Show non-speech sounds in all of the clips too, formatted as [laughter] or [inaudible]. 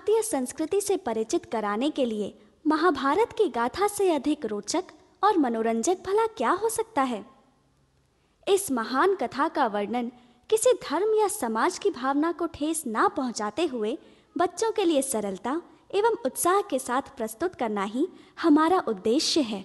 भारतीय संस्कृति से परिचित कराने के लिए महाभारत की गाथा से अधिक रोचक और मनोरंजक भला क्या हो सकता है? इस महान कथा का वर्णन किसी धर्म या समाज की भावना को ठेस ना पहुंचाते हुए बच्चों के लिए सरलता एवं उत्साह के साथ प्रस्तुत करना ही हमारा उद्देश्य है।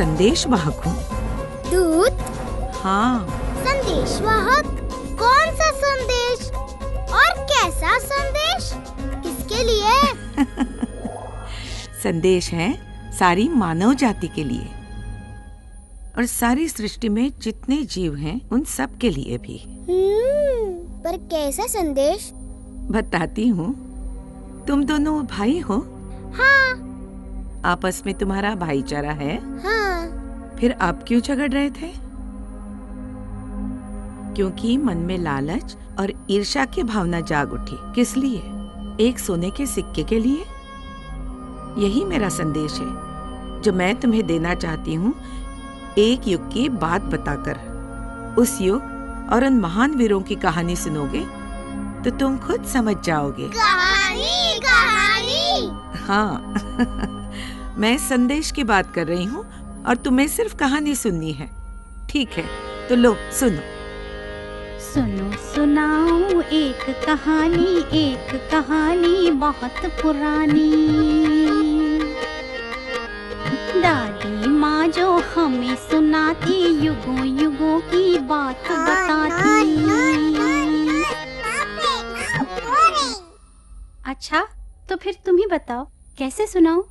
संदेश वाहक हूँ। दूत। हाँ। संदेश वाहक? कौन सा संदेश? और कैसा संदेश? किसके लिए? [laughs] संदेश है सारी मानव जाति के लिए। और सारी सृष्टि में जितने जीव हैं उन सब के लिए भी। हम्म, पर कैसा संदेश? बताती हूँ। तुम दोनों भाई हो? हाँ। आपस में तुम्हारा भाईचारा है? हाँ। फिर आप क्यों झगड़ रहे थे? क्योंकि मन में लालच और ईर्ष्या की भावना जाग उठी। किस लिए? एक सोने के सिक्के के लिए? यही मेरा संदेश है जो मैं तुम्हें देना चाहती हूँ एक युग की बात बताकर। उस युग और उन महान वीरों की कहानी सुनोगे तो तुम खुद समझ जाओगे। कहानी कहानी। हाँ [laughs] मैं संदेश की बात कर रही हूँ और तुम्हें सिर्फ़ कहानी सुननी है। ठीक है तो लो सुनो। सुनो सुनाऊं एक कहानी एक कहानी बहुत पुरानी। दादी माँ जो हमें सुनाती युगों युगों की बात बताती। अच्छा तो फिर तुम ही बताओ कैसे सुनाओ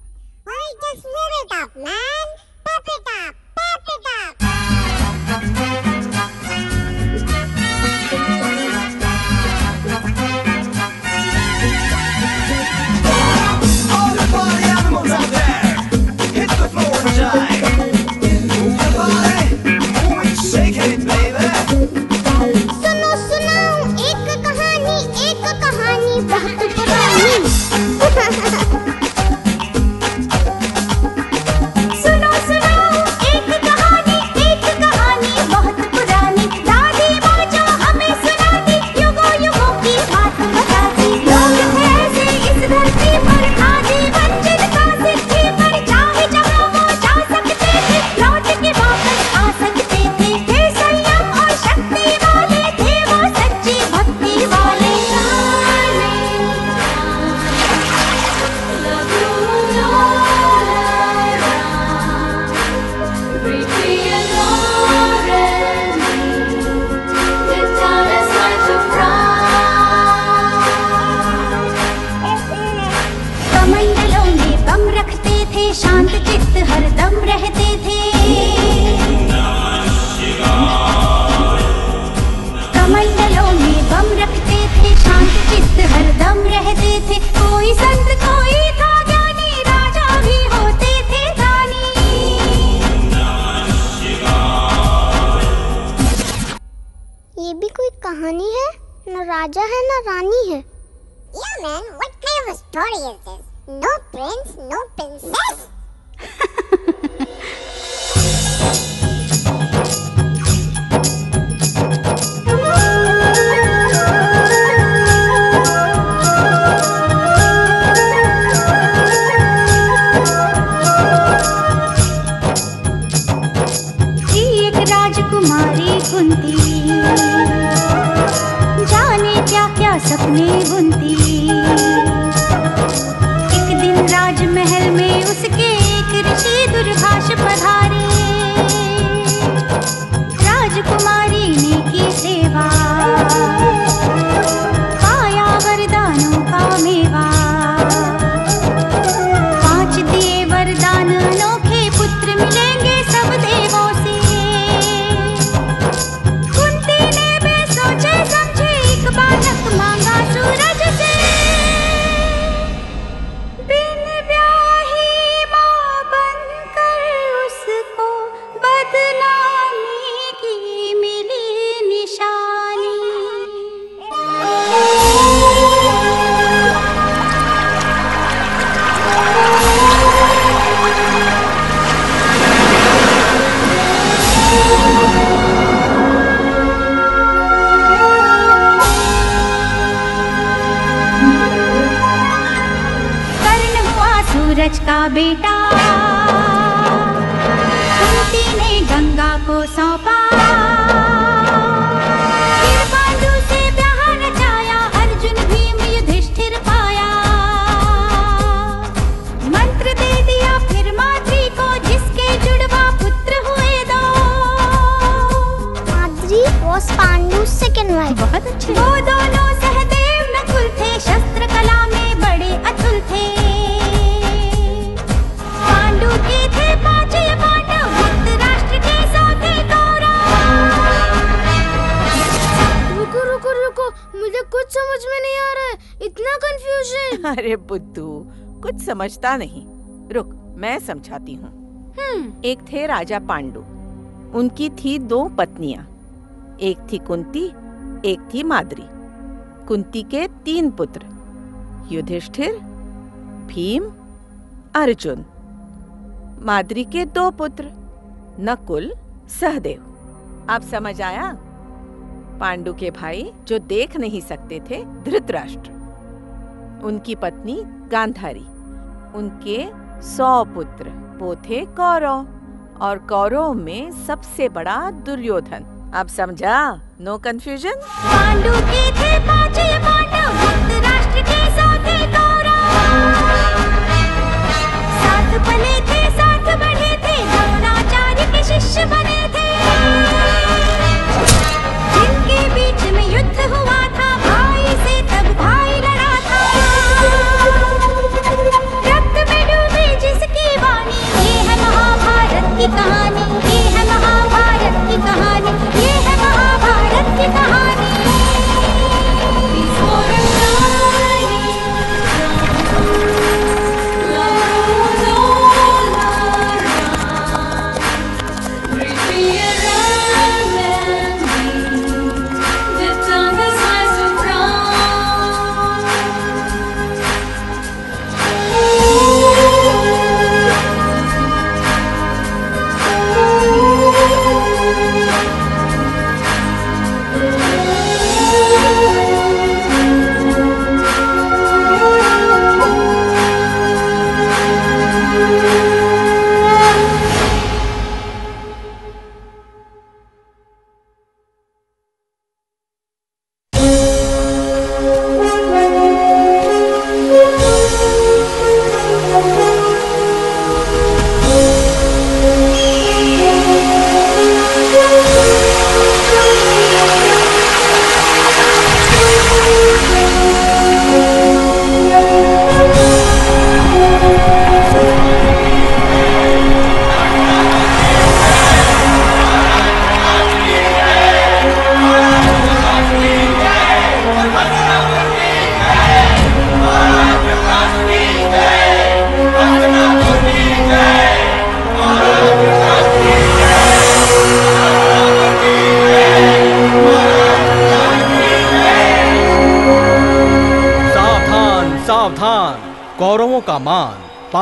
अरे बुद्धू कुछ समझता नहीं। रुक मैं समझाती हूँ। एक थे राजा पांडु। उनकी थी दो पत्नियाँ। एक थी कुंती एक थी माद्री। कुंती के तीन पुत्र युधिष्ठिर भीम अर्जुन। माद्री के दो पुत्र नकुल सहदेव। अब समझ आया? पांडु के भाई जो देख नहीं सकते थे धृतराष्ट्र। उनकी पत्नी गांधारी। उनके सौ पुत्र, वो थे कौरव, और कौरव में सबसे बड़ा दुर्योधन। अब समझा? नो कंफ्यूजन के थे पांडव धृतराष्ट्र के सौ कौरव। साथ थे, साथ बढ़े थे के शिष्य बने थे। महाभारत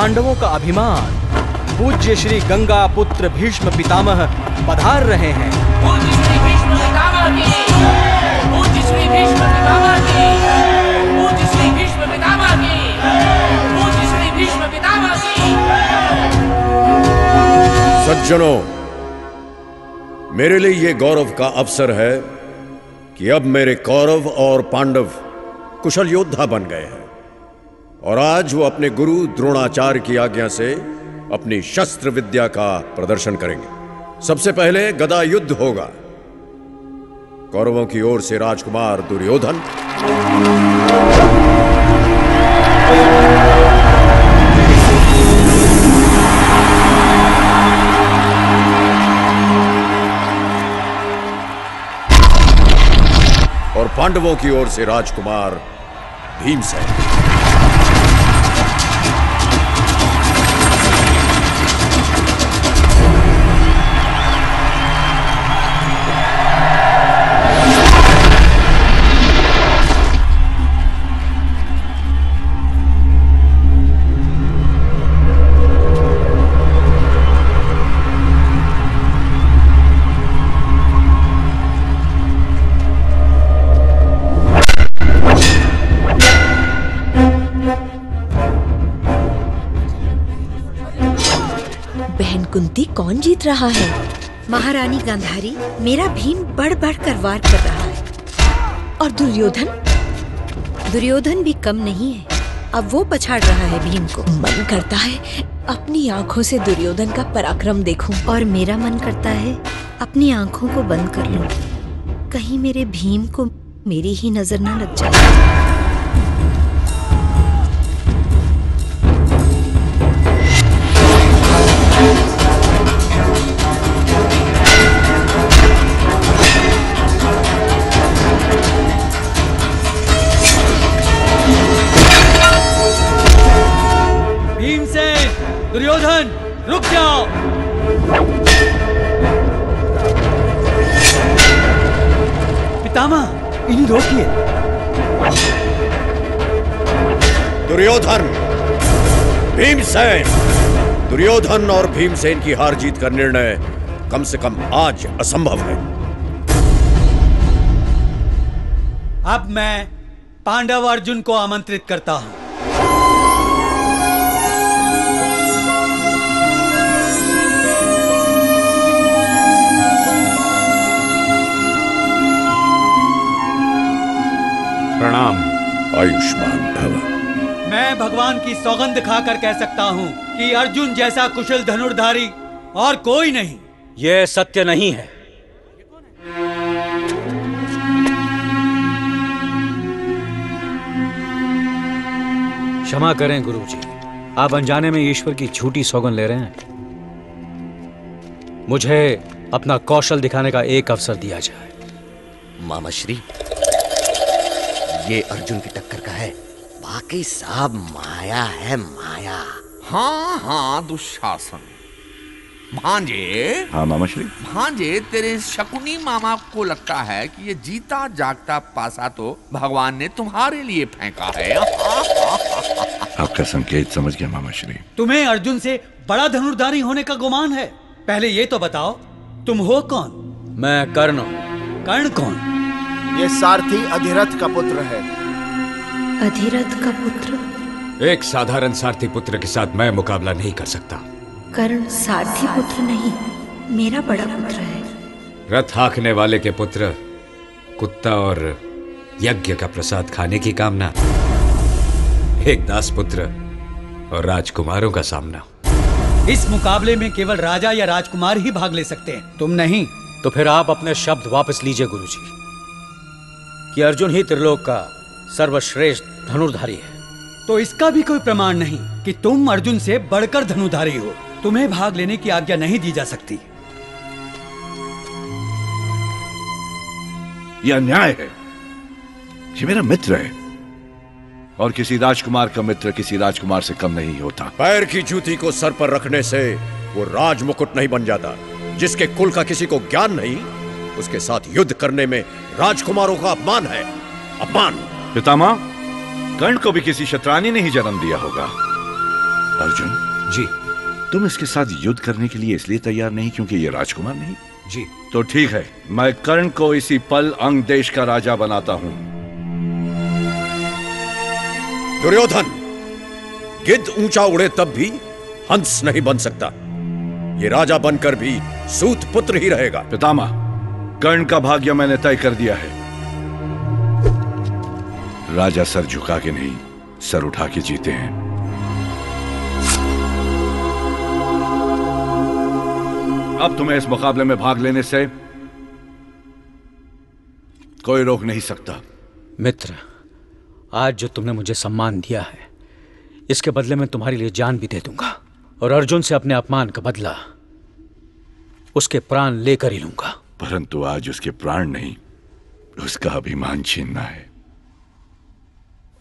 पांडवों का अभिमान। पूज्य श्री गंगा पुत्र भीष्म पितामह पधार रहे हैं। पूज्य श्री भीष्म पितामह की पूज्य श्री भीष्म पितामह की पूज्य श्री भीष्म पितामह की पूज्य श्री भीष्म पितामह की सज्जनों मेरे लिए ये गौरव का अवसर है कि अब मेरे कौरव और पांडव कुशल योद्धा बन गए हैं। और आज वो अपने गुरु द्रोणाचार्य की आज्ञा से अपनी शस्त्र विद्या का प्रदर्शन करेंगे। सबसे पहले गदा युद्ध होगा। कौरवों की ओर से राजकुमार दुर्योधन। और पांडवों की ओर से राजकुमार भीमसेन। कौन जीत रहा है? महारानी गांधारी मेरा भीम बढ़ बढ़ कर वार कर रहा है। और दुर्योधन? दुर्योधन भी कम नहीं है। अब वो पछाड़ रहा है भीम को। मन करता है, अपनी आँखों से दुर्योधन का पराक्रम देखूँ। और मेरा मन करता है, अपनी आँखों को बंद कर लूँ। कहीं मेरे भीम को मेरी ही नज़र न लग जाए। पितामह की रोकिए। दुर्योधन भीमसेन। दुर्योधन और भीमसेन की हार जीत का निर्णय कम से कम आज असंभव है। अब मैं पांडव अर्जुन को आमंत्रित करता हूँ। आयुष्मान भव। मैं भगवान की सौगंध खाकर कह सकता हूँ कि अर्जुन जैसा कुशल धनुर्धारी और कोई नहीं। यह सत्य नहीं है। क्षमा करें गुरुजी आप अनजाने में ईश्वर की झूठी सौगंध ले रहे हैं। मुझे अपना कौशल दिखाने का एक अवसर दिया जाए। मामा श्री ये अर्जुन की टक्कर का है। बाकी सब माया है माया। हाँ हाँ दुशासन। भांजे। हाँ मामा श्री। भांजे तेरे शकुनी मामा को लगता है कि ये जीता जागता पासा तो भगवान ने तुम्हारे लिए फेंका है। आपका संकेत समझ गया मामा श्री। तुम्हें अर्जुन से बड़ा धनुर्धारी होने का गुमान है। पहले ये तो बताओ तुम हो कौन? मैं कर्ण हूँ। कर्ण कौन? ये सारथी अधिरथ का पुत्र है। अधिरथ का पुत्र? एक साधारण सारथी पुत्र के साथ मैं मुकाबला नहीं कर सकता। कर्ण सारथी पुत्र नहीं मेरा बड़ा पुत्र है। रथ हाँकने वाले के पुत्र कुत्ता और यज्ञ का प्रसाद खाने की कामना। एक दास पुत्र और राजकुमारों का सामना। इस मुकाबले में केवल राजा या राजकुमार ही भाग ले सकते हैं। तुम नहीं तो फिर आप अपने शब्द वापस लीजिए गुरुजी। कि अर्जुन ही त्रिलोक का सर्वश्रेष्ठ धनुर्धारी है। तो इसका भी कोई प्रमाण नहीं कि तुम अर्जुन से बढ़कर धनुधारी हो। तुम्हें भाग लेने की आज्ञा नहीं दी जा सकती। यह अन्याय है ये मेरा मित्र है और किसी राजकुमार का मित्र किसी राजकुमार से कम नहीं होता। पैर की जूती को सर पर रखने से वो राज मुकुट नहीं बन जाता जिसके कुल का किसी को ज्ञान नहीं। उसके साथ युद्ध करने में राजकुमारों का अपमान है। अपमान। पितामा कर्ण को भी किसी शत्रानी ने ही जन्म दिया होगा। अर्जुन? जी। तुम इसके साथ युद्ध करने के लिए इसलिए तैयार नहीं क्योंकि ये राजकुमार नहीं? जी। तो ठीक है मैं कर्ण को इसी पल अंग देश का राजा बनाता हूँ। दुर्योधन गिद्ध ऊँचा उड़े तब भी हंस नहीं बन सकता। ये राजा बनकर भी सूत पुत्र ही रहेगा। पितामह कर्ण का भाग्य मैंने तय कर दिया है। राजा सर झुका के नहीं, सर उठा के जीते हैं। अब तुम्हें इस मुकाबले में भाग लेने से कोई रोक नहीं सकता। मित्र, आज जो तुमने मुझे सम्मान दिया है, इसके बदले में तुम्हारे लिए जान भी दे दूँगा और अर्जुन से अपने अपमान का बदला उसके प्राण लेकर ही लूँगा। परंतु आज उसके प्राण नहीं उसका अभिमान छीनना है।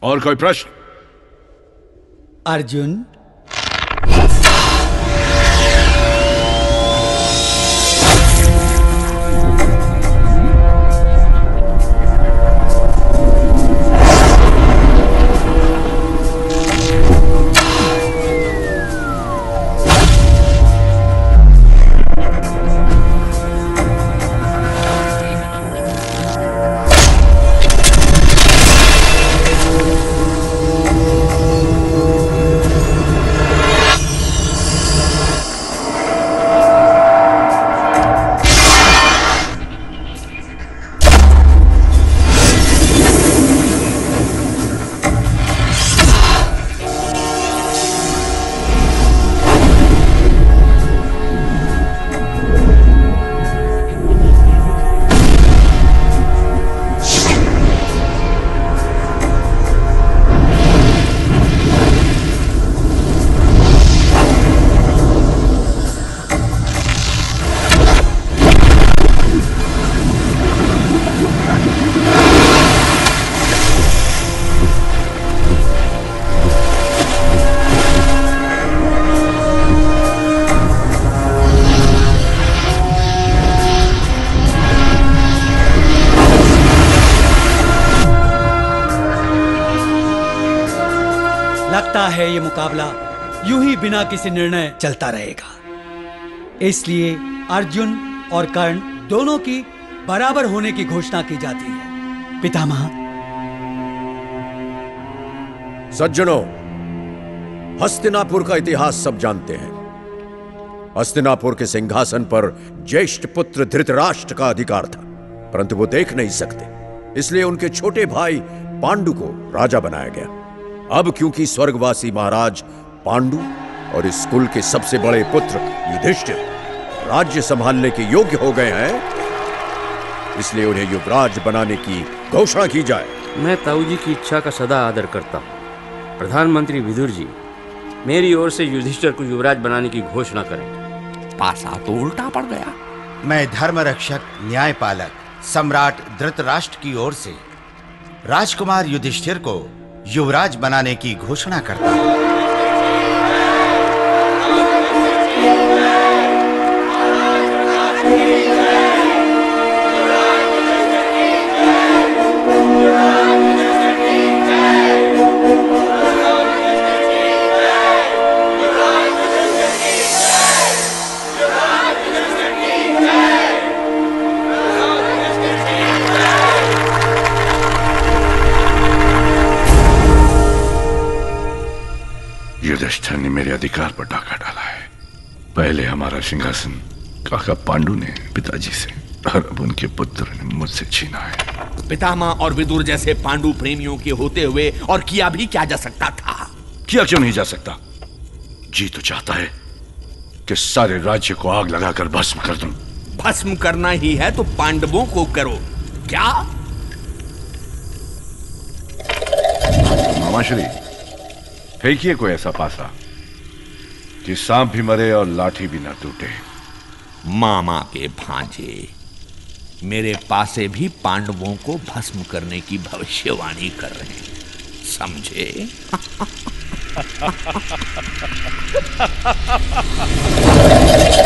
और कोई प्रश्न? अर्जुन बिना किसी निर्णय चलता रहेगा। इसलिए अर्जुन और कर्ण दोनों की बराबर होने की घोषणा की जाती है। पितामह। सज्जनों, हस्तिनापुर का इतिहास सब जानते हैं। हस्तिनापुर के सिंहासन पर ज्येष्ठ पुत्र धृतराष्ट्र का अधिकार था, परंतु वो देख नहीं सकते। इसलिए उनके छोटे भाई पांडु को राजा बनाया गया। अब क्योंकि स्वर्गवासी महाराज पांडु और इस कुल के सबसे बड़े पुत्र युधिष्ठिर राज्य संभालने के योग्य हो गए हैं इसलिए उन्हें युवराज बनाने की घोषणा की जाए। मैं ताऊ जी की इच्छा का सदा आदर करता हूँ। प्रधानमंत्री विदुर जी मेरी ओर से युधिष्ठिर को युवराज बनाने की घोषणा करें। पासा तो उल्टा पड़ गया। मैं धर्म रक्षक न्यायपालक सम्राट धृतराष्ट्र की ओर से राजकुमार युधिष्ठिर को युवराज बनाने की घोषणा करता हूँ। अधिकार पर डाका डाला है। पहले हमारा सिंहासन काका पांडु ने पिताजी से और अब उनके पुत्र ने मुझसे छीना है। पितामह और विदुर जैसे पांडु प्रेमियों के होते हुए और किया भी क्या जा सकता था? किया क्यों नहीं जा सकता? जी तो चाहता है कि सारे राज्य को आग लगाकर भस्म कर दूँ। भस्म करना ही है तो पांडवों को करो। क्या? मामाश्री फेंकिए कोई ऐसा पासा? कि सांप भी मरे और लाठी भी ना टूटे। मामा के भांजे, मेरे पासे भी पांडवों को भस्म करने की भविष्यवाणी कर रहे हैं। समझे? महल को चारों ओर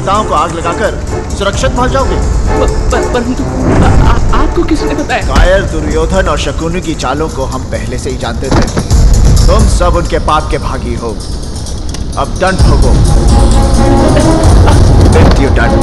चिताओं को आग लगाकर सुरक्षित भाग जाओगे। परंतु आपको किसने बताया? कायर दुर्योधन और शकुन की चालों को हम पहले से ही जानते थे। तुम सब उनके पाप के भागी हो। अब दंड भोगो। मृत्यु दंड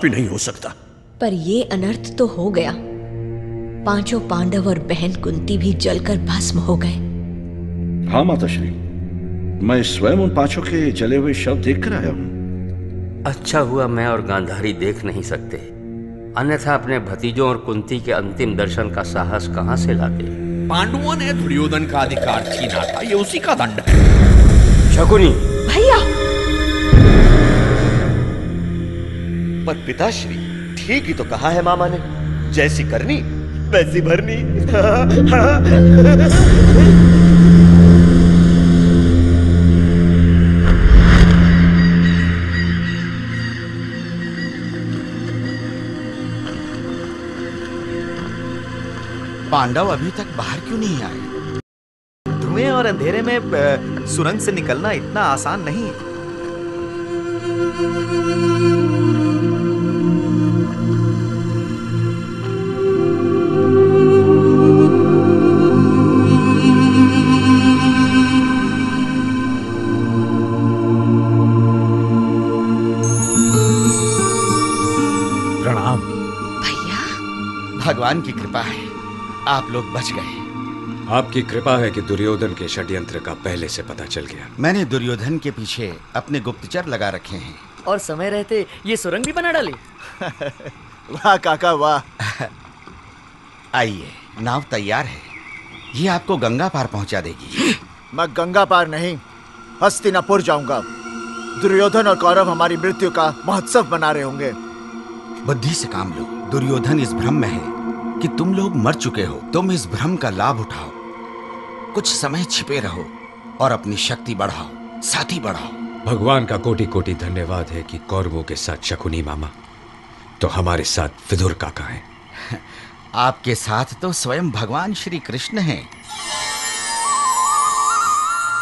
कदापि नहीं हो सकता। पर ये अनर्थ तो हो गया। पाँचों पांडव और बहन कुंती भी जलकर भस्म हो गए। हाँ माता श्री मैं स्वयं उन पाँचों के जले हुए शव देख कर आया हूँ। अच्छा हुआ मैं और गांधारी देख नहीं सकते। अन्यथा अपने भतीजों और कुंती के अंतिम दर्शन का साहस कहाँ से लाते? पांडवों ने दुर्योधन का अधिकार छीना था ये उसी का दंड है। शकुनी! भैया! पर पिताश्री, ठीक ही तो कहा है मामा ने। जैसी करनी, वैसी भरनी। पांडव अभी तक बाहर क्यों नहीं आए? धुएँ और अंधेरे में सुरंग से निकलना इतना आसान नहीं। भगवान की कृपा है। आप लोग बच गए। आपकी कृपा है कि दुर्योधन के षड्यंत्र का पहले से पता चल गया। मैंने दुर्योधन के पीछे अपने गुप्तचर लगा रखे हैं। और समय रहते ये सुरंग भी बना डाली। [laughs] वाह काका वाह। आइए नाव तैयार है। ये आपको गंगा पार पहुँचा देगी। [gasps] मैं गंगा पार नहीं हस्तिनापुर जाऊँगा। दुर्योधन और कौरव हमारी मृत्यु का महोत्सव बना रहे होंगे। बुद्धि से काम लो। दुर्योधन इस भ्रम में है। कि तुम लोग मर चुके हो। तुम इस भ्रम का लाभ उठाओ। कुछ समय छिपे रहो और अपनी शक्ति बढ़ाओ साथी बढ़ाओ। भगवान का कोटि कोटि धन्यवाद है कि कौरवों के साथ शकुनी मामा तो हमारे साथ विदुर काका हैं। [laughs] आपके साथ तो स्वयं भगवान श्री कृष्ण हैं।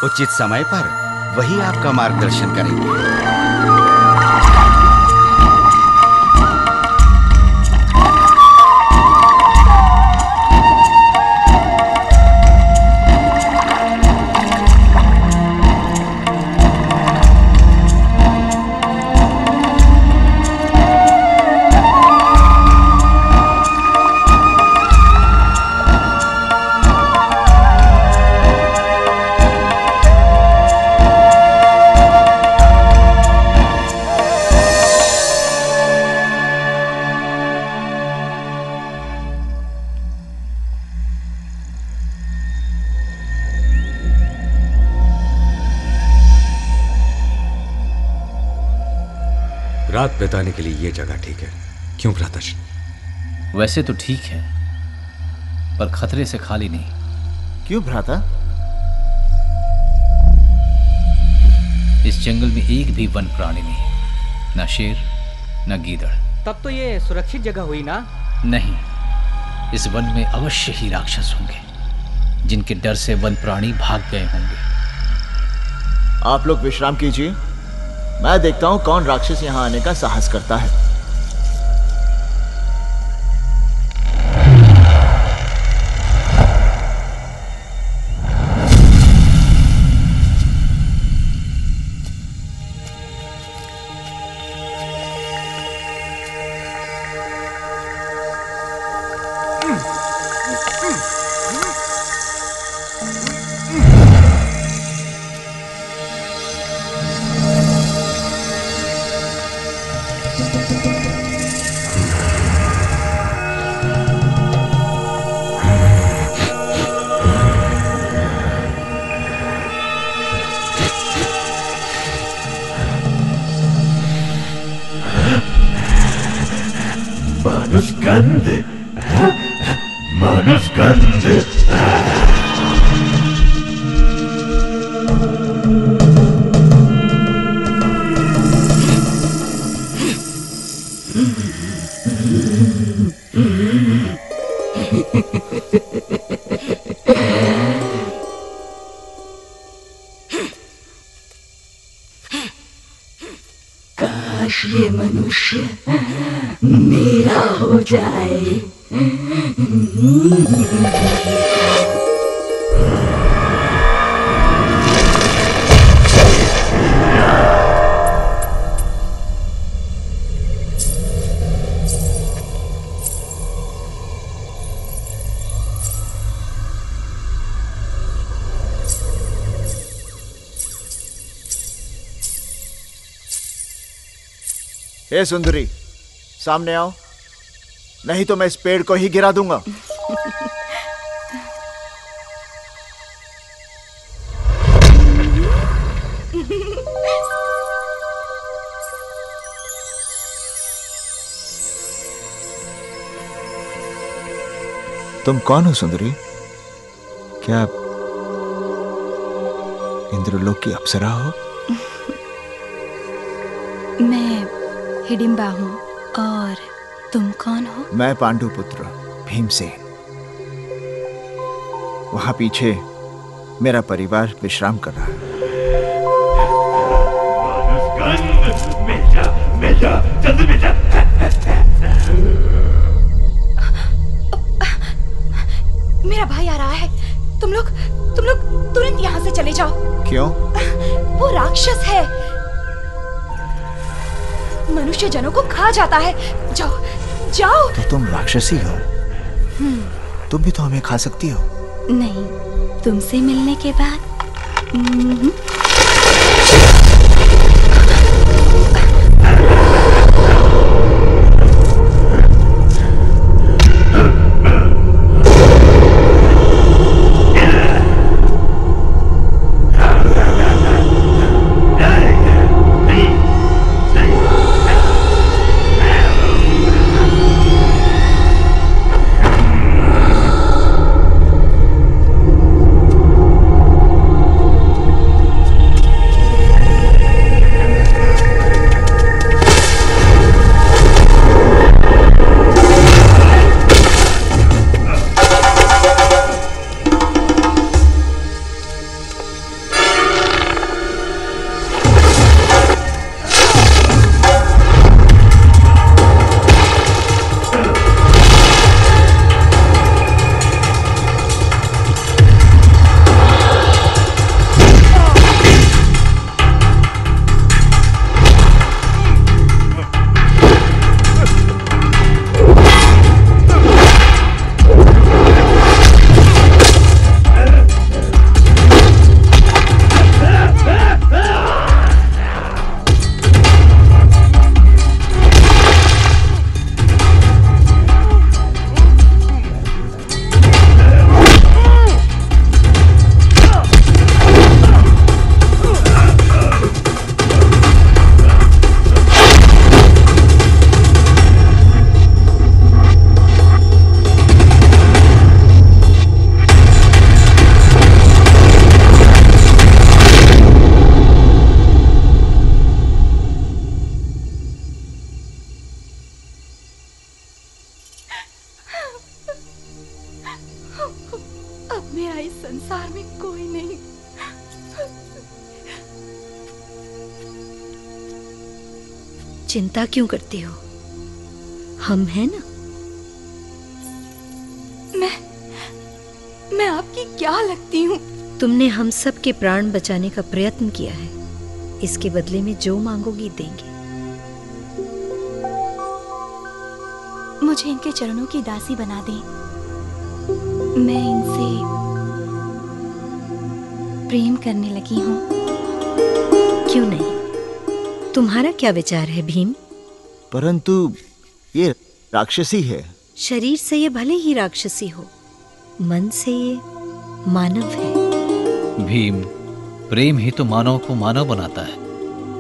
उचित समय पर वही आपका मार्गदर्शन करेंगे। रात बिताने के लिए ये जगह ठीक है। क्यों भ्राताश्री वैसे तो ठीक है पर खतरे से खाली नहीं। क्यों भ्राता? इस जंगल में एक भी वन प्राणी नहीं ना शेर न गीदड़। तब तो ये सुरक्षित जगह हुई ना? नहीं इस वन में अवश्य ही राक्षस होंगे जिनके डर से वन प्राणी भाग गए होंगे। आप लोग विश्राम कीजिए। मैं देखता हूँ कौन राक्षस यहाँ आने का साहस करता है। ए सुंदरी सामने आओ। नहीं तो मैं इस पेड़ को ही गिरा दूँगा। तुम कौन हो सुंदरी? क्या इंद्रलोक की अप्सरा हो? [laughs] मैं हिडिम्बा हूँ। और तुम कौन हो? मैं पांडु पुत्र भीमसेन। वहाँ पीछे मेरा परिवार विश्राम कर रहा है। मिल जा मिल जा जल्दी मिल जा मेरा भाई आ रहा है। तुम लोग तुम लोग तुरंत यहाँ से चले जाओ। क्यों? वो राक्षस है। मनुष्य जनों को खा जाता है। जाओ जाओ। तो तुम राक्षसी हो। हम्म, तुम भी तो हमें खा सकती हो। नहीं तुमसे मिलने के बाद। चिंता क्यों करती हो? हम हैं ना? मैं मैं आपकी क्या लगती हूँ? तुमने हम सब के प्राण बचाने का प्रयत्न किया है। इसके बदले में जो मांगोगी देंगे। मुझे इनके चरणों की दासी बना दें। मैं इनसे प्रेम करने लगी हूँ। क्यों नहीं? तुम्हारा क्या विचार है भीम? परंतु ये राक्षसी है। शरीर से ये भले ही राक्षसी हो मन से ये मानव है। भीम प्रेम ही तो मानव को मानव बनाता है।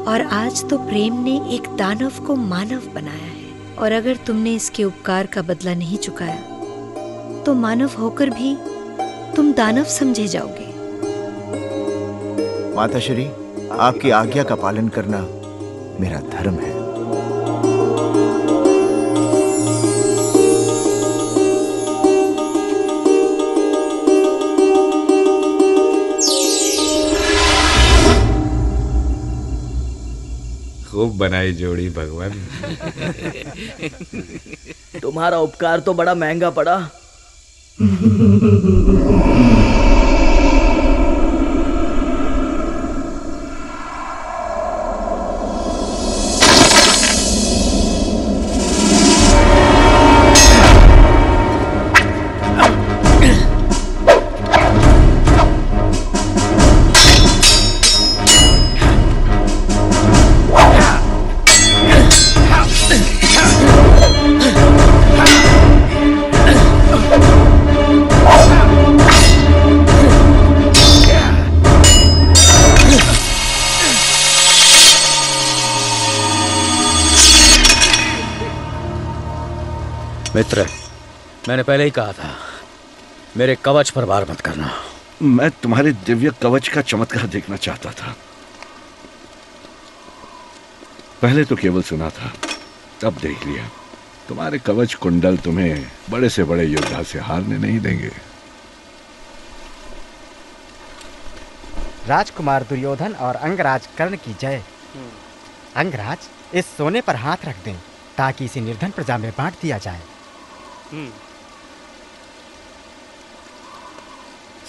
और आज तो प्रेम ने एक दानव को मानव बनाया है। और अगर तुमने इसके उपकार का बदला नहीं चुकाया तो मानव होकर भी तुम दानव समझे जाओगे। माता श्री आपकी आज्ञा का पालन करना मेरा धर्म है। खूब बनाई जोड़ी भगवान। [laughs] तुम्हारा उपकार तो बड़ा महँगा पड़ा। पहले ही कहा था मेरे कवच पर वार मत करना। मैं तुम्हारे दिव्य कवच का चमत्कार देखना चाहता था। पहले तो केवल सुना था अब देख लिया। तुम्हारे कवच कुंडल तुम्हें बड़े से बड़े योद्धा से हारने नहीं देंगे। राजकुमार दुर्योधन और अंगराज कर्ण की जय। अंगराज इस सोने पर हाथ रख दें ताकि इसे निर्धन प्रजा में बांट दिया जाए।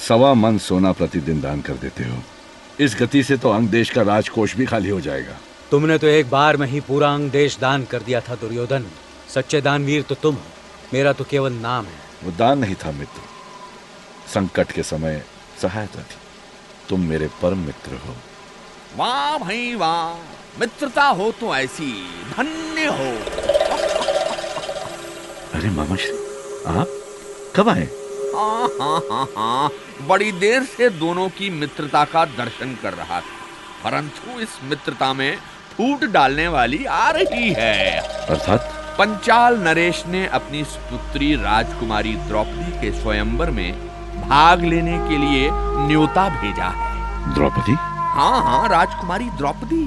सवा मन सोना प्रतिदिन दान कर देते हो। इस गति से तो अंग देश का राजकोष भी खाली हो जाएगा। तुमने तो एक बार में ही पूरा अंग देश दान कर दिया था दुर्योधन। सच्चे दानवीर तो तुम हो। मेरा तो केवल नाम है। वो दान नहीं था मित्र। संकट के समय सहायता थी। तुम मेरे परम मित्र हो। वाह भाई वाह। मित्रता हो तो ऐसी धन्य हो। अरे मामा श्री आप कब आए? हाँ हाँ हाँ हाँ बड़ी देर से दोनों की मित्रता का दर्शन कर रहा था परंतु इस मित्रता में फूट डालने वाली आ रही है। अर्थात? पंचाल नरेश ने अपनी पुत्री राजकुमारी द्रौपदी के स्वयंवर में भाग लेने के लिए न्योता भेजा है। द्रौपदी? हाँ हाँ राजकुमारी द्रौपदी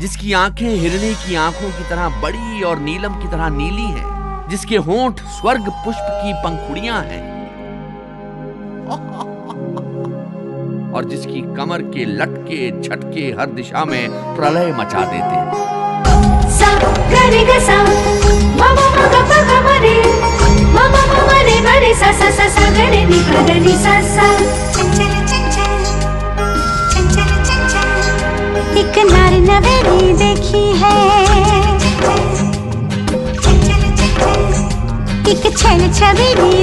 जिसकी आँखें हिरणी की आँखों की तरह बड़ी और नीलम की तरह नीली हैं जिसके होंठ स्वर्ग पुष्प की पंखुड़ियाँ हैं। और जिसकी कमर के लटके झटके हर दिशा में प्रलय मचा देते हैं। एक नवेली देखी है। एक छल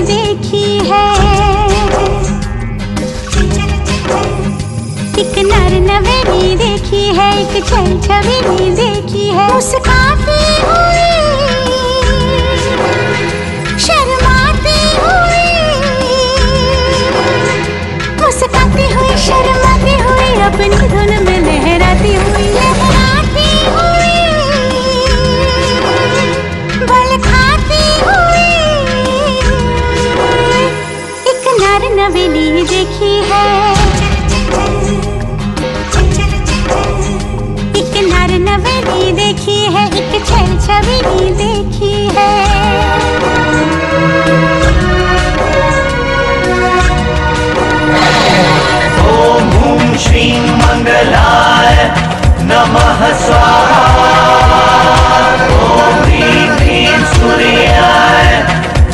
देखी है। एक नर नवेली देखी है, एक छल छवेली देखी है। मुस्काती हुई, शर्माती हुई। मुस्काती शर्माती हुई, अपनी धुन में लहराती हुई। छबीली देखी है। ॐ हुं श्रीं मङ्गलाय नमः स्वाहा। ॐ ह्रीं क्लीं सूर्याय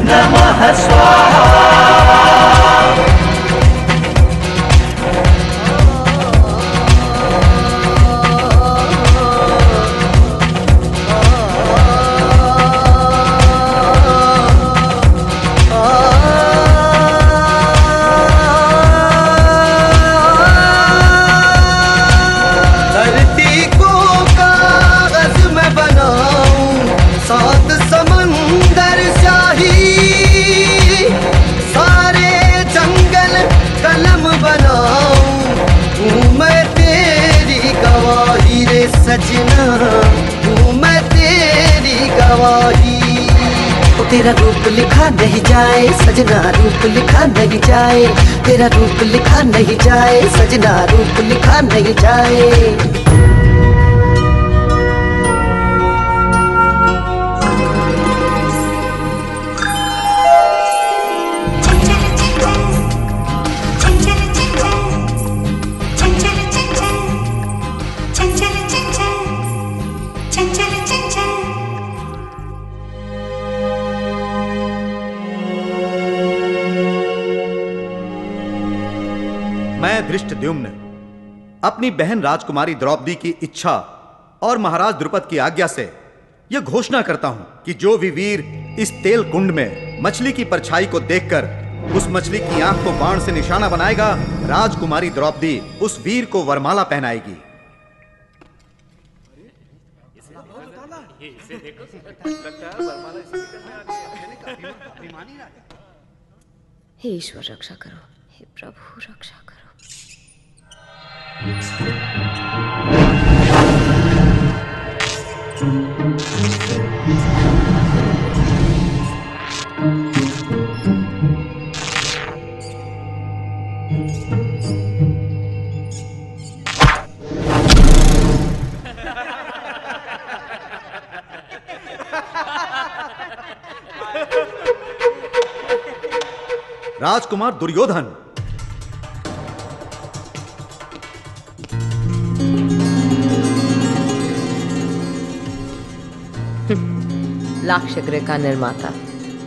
नमः स्वाहा। तेरा रूप लिखा नहीं जाए, सजना रूप लिखा नहीं जाए। तेरा रूप लिखा नहीं जाए, सजना रूप लिखा नहीं जाए। अपनी बहन राजकुमारी द्रौपदी की इच्छा और महाराज द्रुपद की आज्ञा से यह घोषणा करता हूँ कि जो भी वीर इस तेल कुंड में मछली की परछाई को देखकर उस मछली की आँख को बाण से निशाना बनाएगा, राजकुमारी द्रौपदी उस वीर को वरमाला पहनाएगी। हे ईश्वर, रक्षा करो। हे प्रभु, रक्षा राजकुमार दुर्योधन। लाक्ष गृह का निर्माता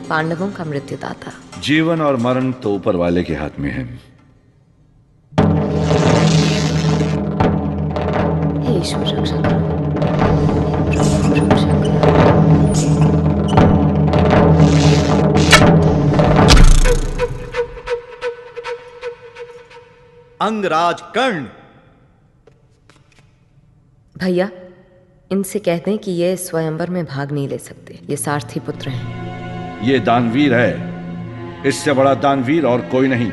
पांडवों का मृत्युदाता। जीवन और मरण तो ऊपर वाले के हाथ में है। ईश्वर रक्षा करो अंगराज कर्ण भैया इनसे कह दें कि ये स्वयंवर में भाग नहीं ले सकते। ये सारथी पुत्र हैं। ये दानवीर है। इससे बड़ा दानवीर और कोई नहीं।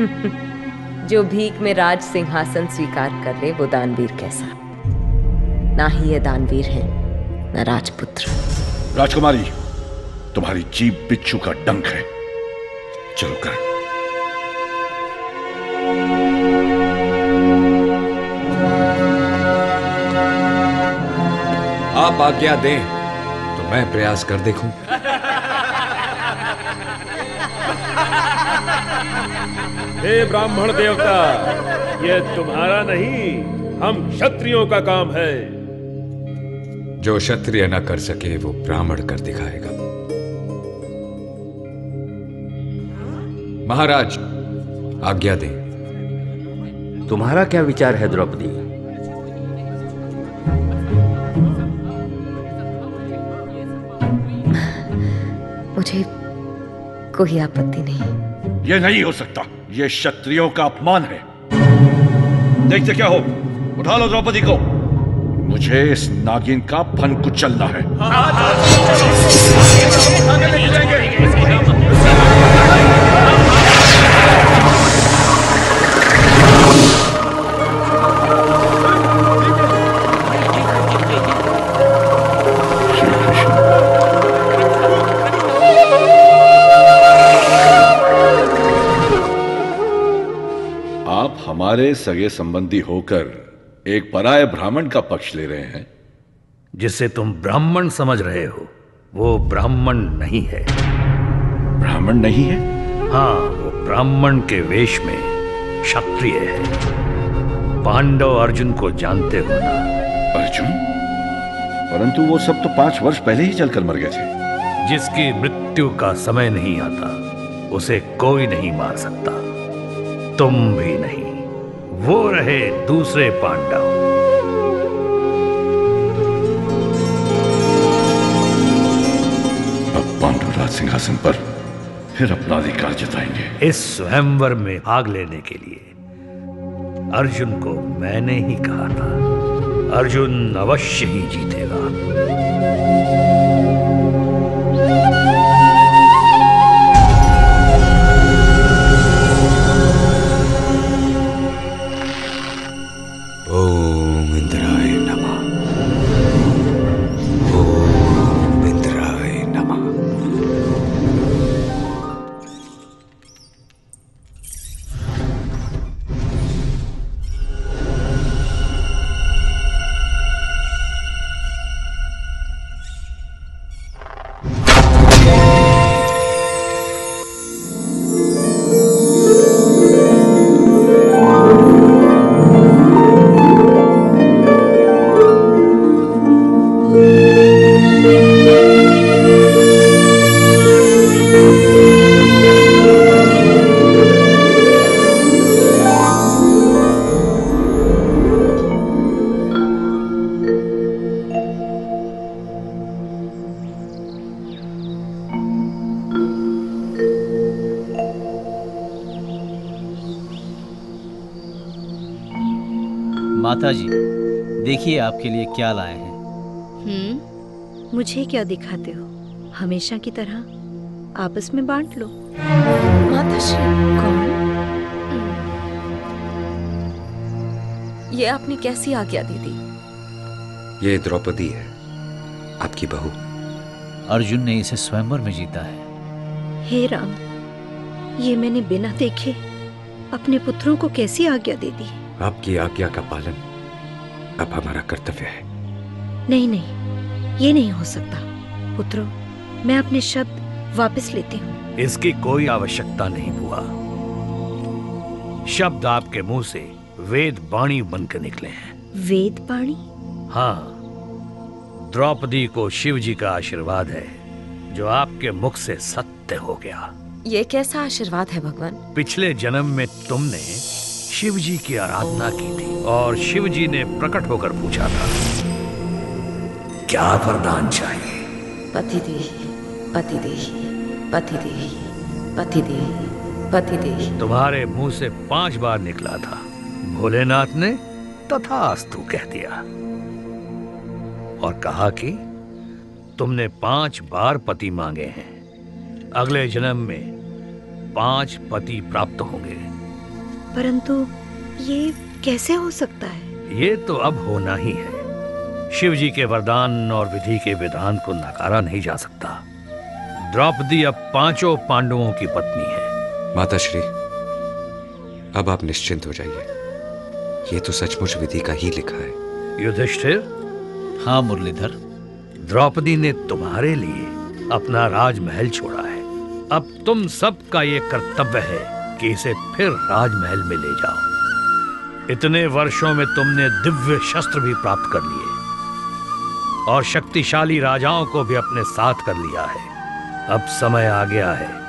[laughs] जो भीख में राज सिंहासन स्वीकार कर ले वो दानवीर कैसा? ना ही ये दानवीर है न राजपुत्र। राजकुमारी तुम्हारी जीप बिच्छू का डंक है। चलो कर। आप आज्ञा दें तो मैं प्रयास कर देखूँ। हे ब्राह्मण देवता यह तुम्हारा नहीं हम क्षत्रियों का काम है। जो क्षत्रिय न कर सके वो ब्राह्मण कर दिखाएगा। महाराज आज्ञा दें। तुम्हारा क्या विचार है द्रौपदी? मुझे कोई आपत्ति नहीं ये नहीं हो सकता ये क्षत्रियो का अपमान है देखते क्या हो उठा लो द्रौपदी को मुझे इस नागिन का फन कुचलना है हमारे सगे संबंधी होकर एक पराय ब्राह्मण का पक्ष ले रहे हैं। जिसे तुम ब्राह्मण समझ रहे हो वो ब्राह्मण नहीं है। ब्राह्मण नहीं है? हाँ वो ब्राह्मण के वेश में क्षत्रिय है। पांडव अर्जुन को जानते हो ना? अर्जुन? परंतु वो सब तो पाँच वर्ष पहले ही चलकर मर गए थे। जिसकी मृत्यु का समय नहीं आता उसे कोई नहीं मार सकता। तुम भी नहीं। वो रहे दूसरे पांडव। अब पांडु राज सिंहासन पर फिर अपना अधिकार जताएँगे। इस स्वयंवर में भाग लेने के लिए अर्जुन को मैंने ही कहा था। अर्जुन अवश्य ही जीतेगा। आपके लिए क्या लाए हैं? हम्म मुझे क्या दिखाते हो? हमेशा की तरह आपस में बांट लो। माता श्री कौन? ये आपने कैसी आज्ञा दे दी ये द्रौपदी है आपकी बहू। अर्जुन ने इसे स्वयंवर में जीता है। हे राम ये मैंने बिना देखे अपने पुत्रों को कैसी आज्ञा दे दी? आपकी आज्ञा का पालन अब हमारा कर्तव्य है। नहीं नहीं ये नहीं हो सकता। पुत्रों मैं अपने शब्द वापस लेती हूँ। इसकी कोई आवश्यकता नहीं हुआ। शब्द आपके मुँह से वेद बाणी बनकर निकले हैं। वेद बाणी? हाँ द्रौपदी को शिव जी का आशीर्वाद है जो आपके मुख से सत्य हो गया। ये कैसा आशीर्वाद है भगवान? पिछले जन्म में तुमने शिव जी की आराधना की थी। और शिव जी ने प्रकट होकर पूछा था क्या वरदान चाहिए? पति दे पति दे पति दे पति दे पति दे। तुम्हारे मुँह से पाँच बार निकला था। भोलेनाथ ने तथास्तु कह दिया और कहा कि तुमने पाँच बार पति मांगे हैं। अगले जन्म में पाँच पति प्राप्त होंगे। परंतु ये कैसे हो सकता है? ये तो अब होना ही है। शिव जी के वरदान और विधि के विधान को नकारा नहीं जा सकता। द्रौपदी अब पाँचों पांडवों की पत्नी है। माता श्री अब आप निश्चिंत हो जाइए। ये तो सचमुच विधि का ही लिखा है। युधिष्ठिर? हाँ मुरलीधर। द्रौपदी ने तुम्हारे लिए अपना राजमहल छोड़ा है। अब तुम सबका ये कर्तव्य है कि इसे फिर राजमहल में ले जाओ। इतने वर्षों में तुमने दिव्य शस्त्र भी प्राप्त कर लिए और शक्तिशाली राजाओं को भी अपने साथ कर लिया है। अब समय आ गया है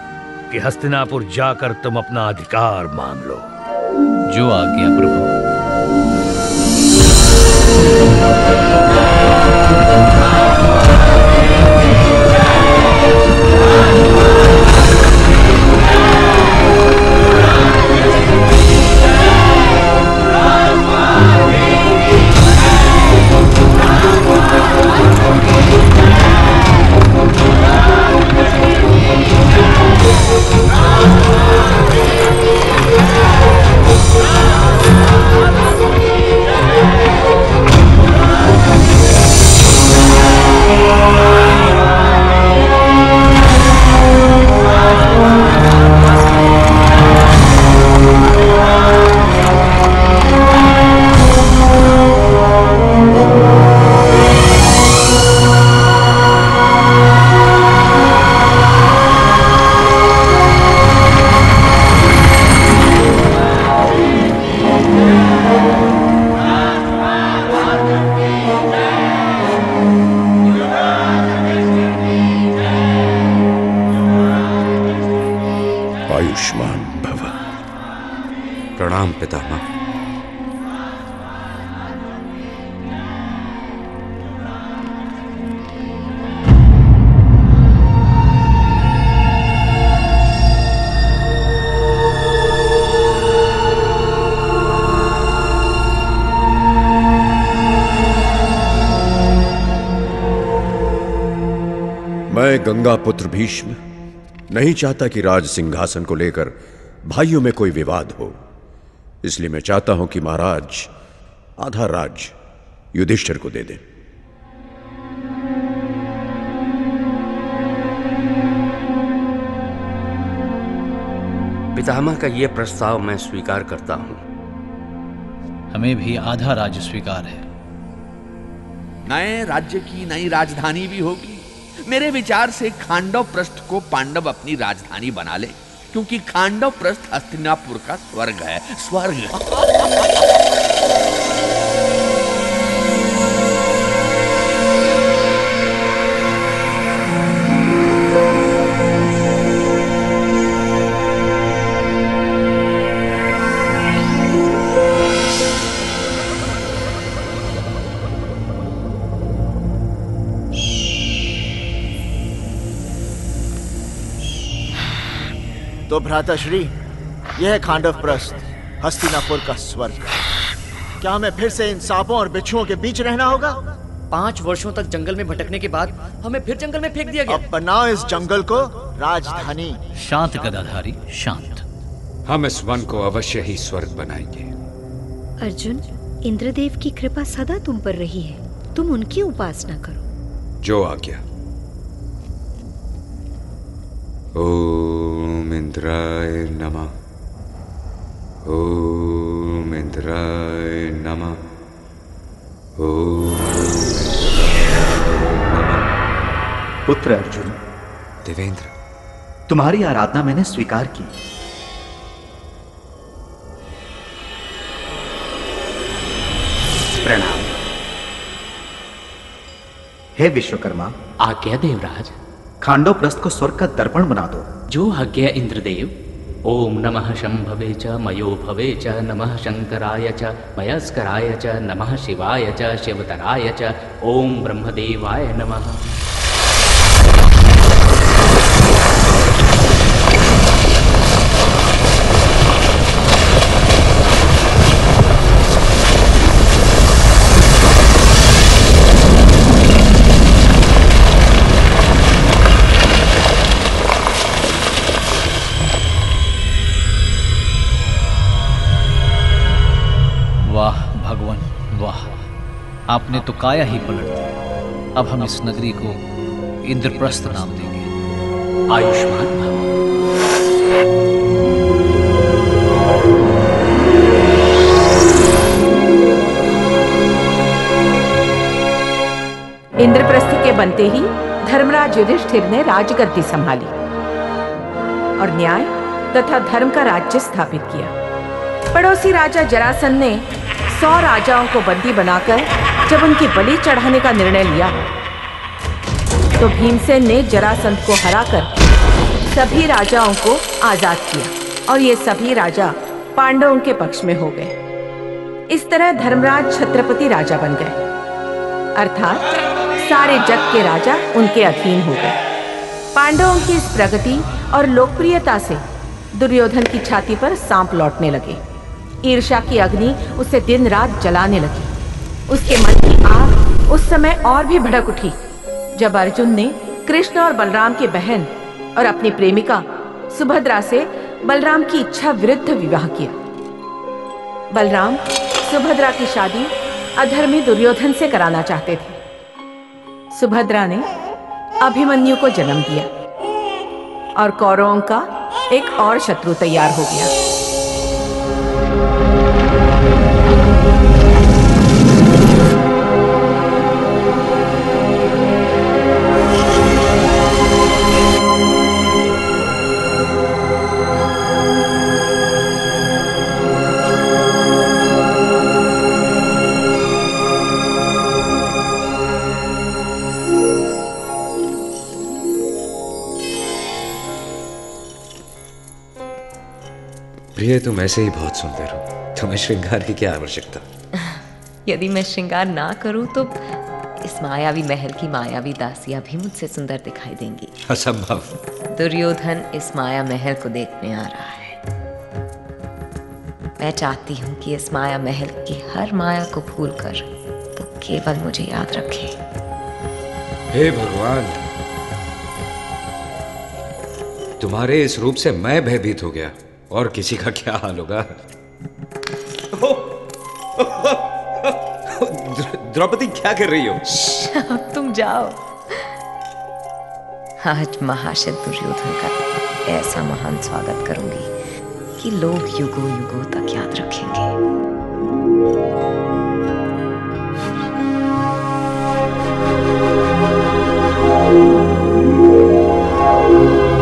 कि हस्तिनापुर जाकर तुम अपना अधिकार मांग लो। जो आ गया, प्रभु। भीष्म नहीं चाहता कि राज सिंहासन को लेकर भाइयों में कोई विवाद हो। इसलिए मैं चाहता हूँ कि महाराज आधा राज युधिष्ठिर को दे दें। पितामह का यह प्रस्ताव मैं स्वीकार करता हूँ। हमें भी आधा राज्य स्वीकार है। नए राज्य की नई राजधानी भी होगी। मेरे विचार से खांडव पृष्ठ को पांडव अपनी राजधानी बना ले, क्योंकि खांडव पृष्ठ हस्तिनापुर का स्वर्ग है, स्वर्ग। तो भ्राताश्री यह खांडव प्रस्थ हस्तिनापुर का स्वर्ग। क्या हमें फिर से इन सांपों और बिच्छुओं के बीच रहना होगा? पाँच वर्षों तक जंगल में भटकने के बाद हमें फिर जंगल में फेंक दिया गया। अब बनाओ इस जंगल को राजधानी। शांत गदाधारी शांत। हम इस वन को अवश्य ही स्वर्ग बनाएँगे। अर्जुन इंद्रदेव की कृपा सदा तुम पर रही है। तुम उनकी उपासना करो। जो आज्ञा। ओम इंद्राय नमः ओम इंद्राय नमः ओम पुत्र अर्जुन देवेंद्र तुम्हारी आराधना मैंने स्वीकार की। प्रणाम। हे विश्वकर्मा। आज्ञा देवराज खांडो प्रस्थ को स्वर्ग का दर्पण बना दो। जो हज्ञ इंद्रदेव, ओम नमः शंभवे च, मयो भवे च, नमः शंकराय च, मयस्कराय च, नमः शिवाय च, शिवतराय च, ओम ब्रह्मदेवाय नमः। आपने तो काया ही पलट दी अब हम इस नगरी को इंद्रप्रस्थ नाम देंगे। आयुष्मान इंद्रप्रस्थ के बनते ही धर्मराज युधिष्ठिर ने राजगद्दी संभाली और न्याय तथा धर्म का राज्य स्थापित किया। पड़ोसी राजा जरासन ने सौ राजाओं को बंदी बनाकर जब उनकी बलि चढ़ाने का निर्णय लिया तो भीमसेन ने जरासंध को हराकर सभी राजाओं को आज़ाद किया और ये सभी राजा पांडवों के पक्ष में हो गए। इस तरह धर्मराज छत्रपति राजा बन गए। अर्थात सारे जग के राजा उनके अधीन हो गए। पांडवों की इस प्रगति और लोकप्रियता से दुर्योधन की छाती पर सांप लौटने लगे। ईर्ष्या की अग्नि उसे दिन रात जलाने लगी। उसके मन की आग उस समय और भी भड़क उठी, जब अर्जुन ने कृष्ण और बलराम की बहन और अपनी प्रेमिका सुभद्रा से बलराम की इच्छा विरुद्ध विवाह किया। बलराम सुभद्रा की शादी अधर्मी दुर्योधन से कराना चाहते थे। सुभद्रा ने अभिमन्यु को जन्म दिया और कौरवों का एक और शत्रु तैयार हो गया। प्रिय तुम ऐसे ही बहुत सुंदर हो। तुम्हें श्रृंगार की क्या आवश्यकता? यदि मैं श्रृंगार ना करूँ तो इस मायावी महल की मायावी दासियाँ भी मुझसे सुंदर दिखाई देंगी। असंभव। दुर्योधन इस माया महल को देखने आ रहा है। मैं चाहती हूँ कि इस माया महल की हर माया को भूल कर तो केवल मुझे याद रखे। हे भगवान तुम्हारे इस रूप से मैं भयभीत हो गया। और किसी का क्या हाल होगा? द्र- द्रौपदी, क्या कर रही हो? तुम जाओ। आज महाशय दुर्योधन का ऐसा महान स्वागत करूँगी कि लोग युगो युगो तक याद रखेंगे।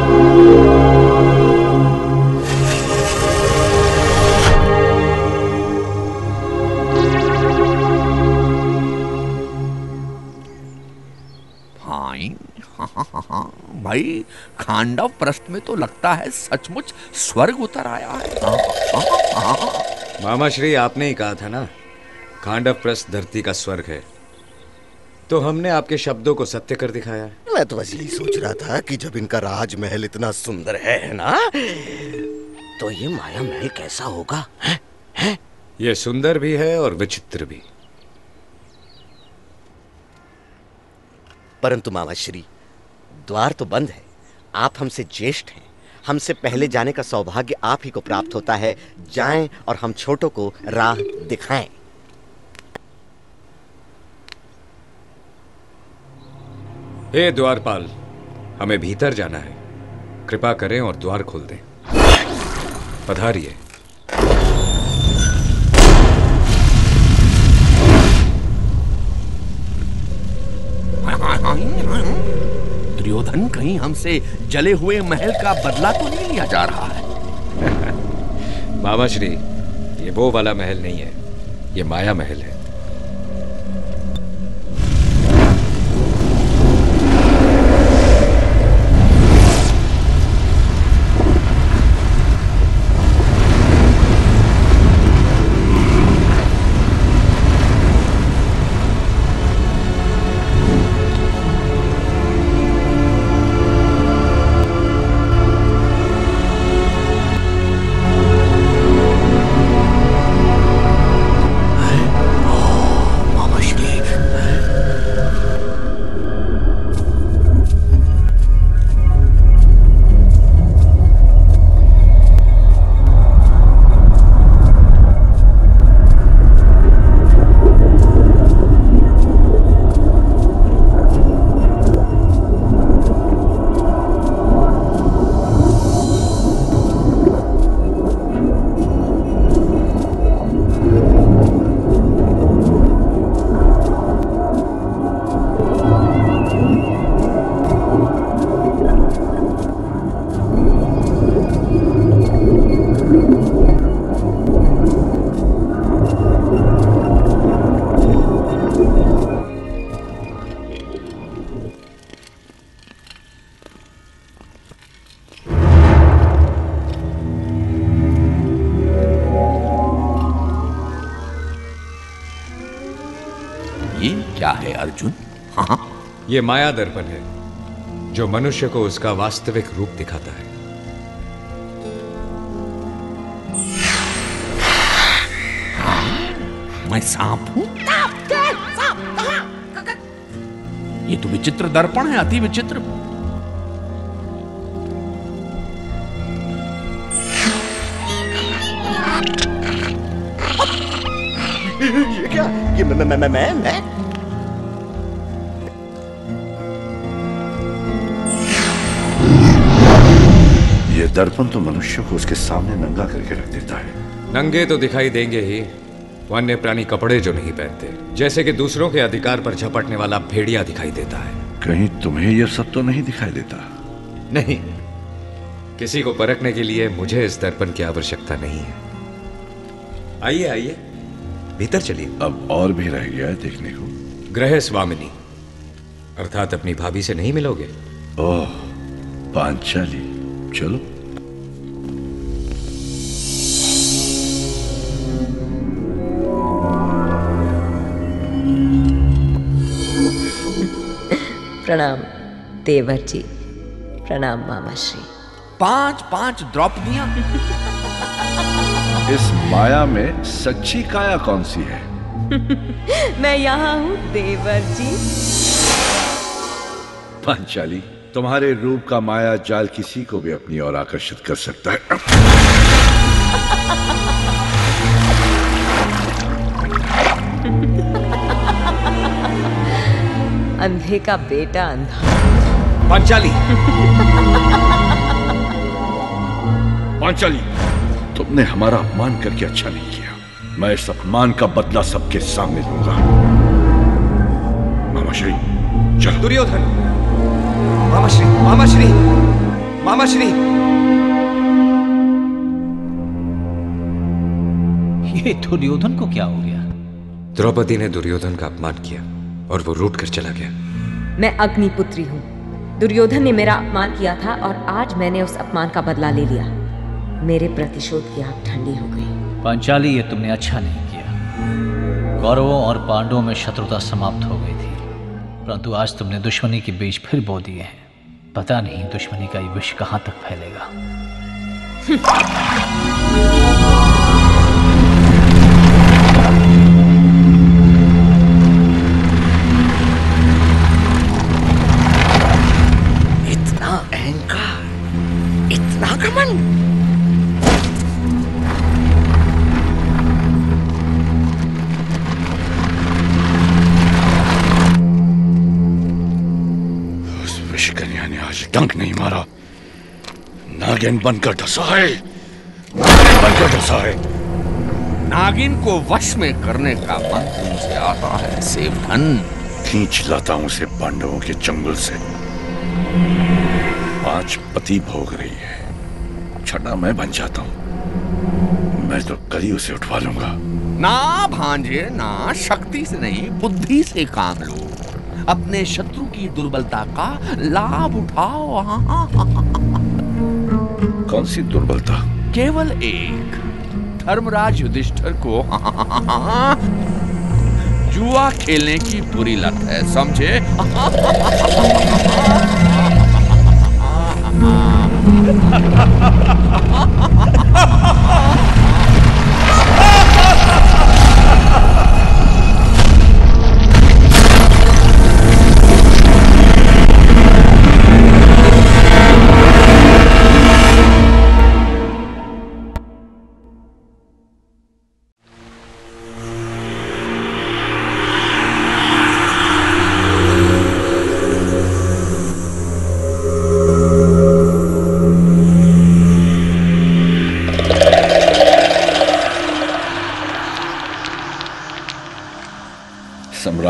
भाई भाई खांडव प्रश्न में तो लगता है सचमुच स्वर्ग उतर आया है हाँ, हाँ, हाँ। मामा श्री आपने ही कहा था ना खांडव प्रस्थ धरती का स्वर्ग है तो हमने आपके शब्दों को सत्य कर दिखाया मैं तो बस यही सोच रहा था कि जब इनका राजमहल इतना सुंदर है ना तो ये माया महल कैसा होगा हैं? हैं? ये सुंदर भी है और विचित्र भी परंतु मामा श्री द्वार तो बंद है। आप हमसे ज्येष्ठ हैं। हमसे पहले जाने का सौभाग्य आप ही को प्राप्त होता है। जाएँ और हम छोटों को राह दिखाएँ। हे द्वारपाल, हमें भीतर जाना है। कृपा करें और द्वार खोल दें। पधारिए। दुर्योधन कहीं हमसे जले हुए महल का बदला तो नहीं लिया जा रहा है। [laughs] बाबा श्री, ये वो वाला महल नहीं है, ये माया महल है। ये माया दर्पण है जो मनुष्य को उसका वास्तविक रूप दिखाता है। मैं सांप हूँ। ये तो विचित्र दर्पण है अति विचित्र। ये क्या? ये मैं मैं मैं मैं दर्पण तो मनुष्य को उसके सामने नंगा करके रख देता है। नंगे तो दिखाई देंगे ही वन्य प्राणी कपड़े जो नहीं पहनते जैसे कि दूसरों के अधिकार पर झपटने वाला भेड़िया दिखाई देता है। कहीं तुम्हें यह सब तो नहीं दिखाई देता? नहीं। किसी को परखने के लिए मुझे इस दर्पण की आवश्यकता नहीं है। आइए आइए। भीतर चलिए। अब और भी रह गया है देखने को। ग्रह स्वामिनी अर्थात अपनी भाभी से नहीं मिलोगे? ओह पांचाली। चलो। देवर जी प्रणाम मामा श्री। पाँच पाँच द्रौपदियाँ इस माया में सच्ची काया कौन सी है? [laughs] मैं यहाँ हूँ देवर जी पांचाली तुम्हारे रूप का माया जाल किसी को भी अपनी ओर आकर्षित कर सकता है। [laughs] अंधे का बेटा अंधा। पांचाली। पांचाली। तुमने हमारा अपमान करके अच्छा नहीं किया। मैं इस अपमान का बदला सबके सामने लूँगा मामा श्री चलो। दुर्योधन। मामा श्री मामा श्री मामा श्री ये दुर्योधन को क्या हो गया? द्रौपदी ने दुर्योधन का अपमान किया और वो रूट कर चला गया। मैं अग्निपुत्री हूँ। दुर्योधन ने मेरा अपमान किया था और आज मैंने उस अपमान का बदला ले लिया। मेरे प्रतिशोध की आग ठंडी हो गई। पांचाली ये तुमने अच्छा नहीं किया। कौरवों और पांडवों में शत्रुता समाप्त हो गई थी। परंतु आज तुमने दुश्मनी के बीज फिर बो दिए हैं। पता नहीं दुश्मनी का ये विष कहाँ तक फैलेगा। [laughs] डंक नहीं मारा। नागिन बनकर ढसा है। नागिन बनकर ढसा है। नागिन को वश में करने का मन तुमसे आता है सेवधन। खींच लाता हूँ उसे पांडवों के चंगुल से। पाँच पति भोग रही है। छठा मैं बन जाता हूँ। मैं तो कल ही उसे उठवा लूँगा। ना भांजे ना शक्ति से नहीं बुद्धि से काम लो। अपने शत्रु की दुर्बलता का लाभ उठाओ कौन सी दुर्बलता केवल एक धर्मराज युधिष्ठिर को जुआ खेलने की बुरी लत है समझे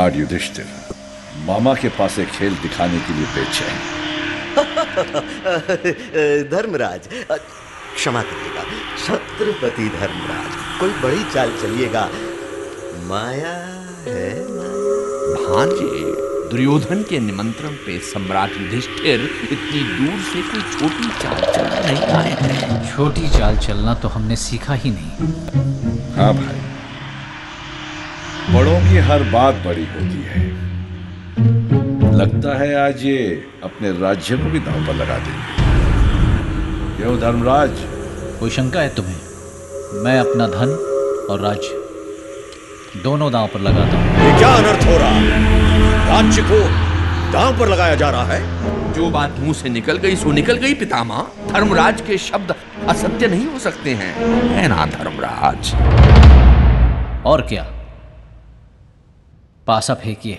सम्राट युधिष्ठिर मामा के पास एक खेल दिखाने के लिए बेचैन धर्मराज क्षमा करिएगा छत्रपति धर्मराज कोई बड़ी चाल चलिएगा माया है भांजे दुर्योधन के निमंत्रण पे सम्राट युधिष्ठिर इतनी दूर से कोई छोटी चाल चल नहीं आए हैं। छोटी चाल चलना तो हमने सीखा ही नहीं। हाँ भाई। की हर बात बड़ी होती है। लगता है आज ये अपने राज्य को भी दांव पर लगा देंगे। क्यों धर्मराज? कोई शंका है तुम्हें? मैं अपना धन और राज्य दोनों दांव पर लगाता हूँ। ये क्या अनर्थ हो रहा? है राज्य को दांव पर लगाया जा रहा है? जो बात मुँह से निकल गई सो निकल गई पितामह। धर्मराज के शब्द असत्य नहीं हो सकते हैं। है ना धर्मराज? और क्या? पासा फेंकिए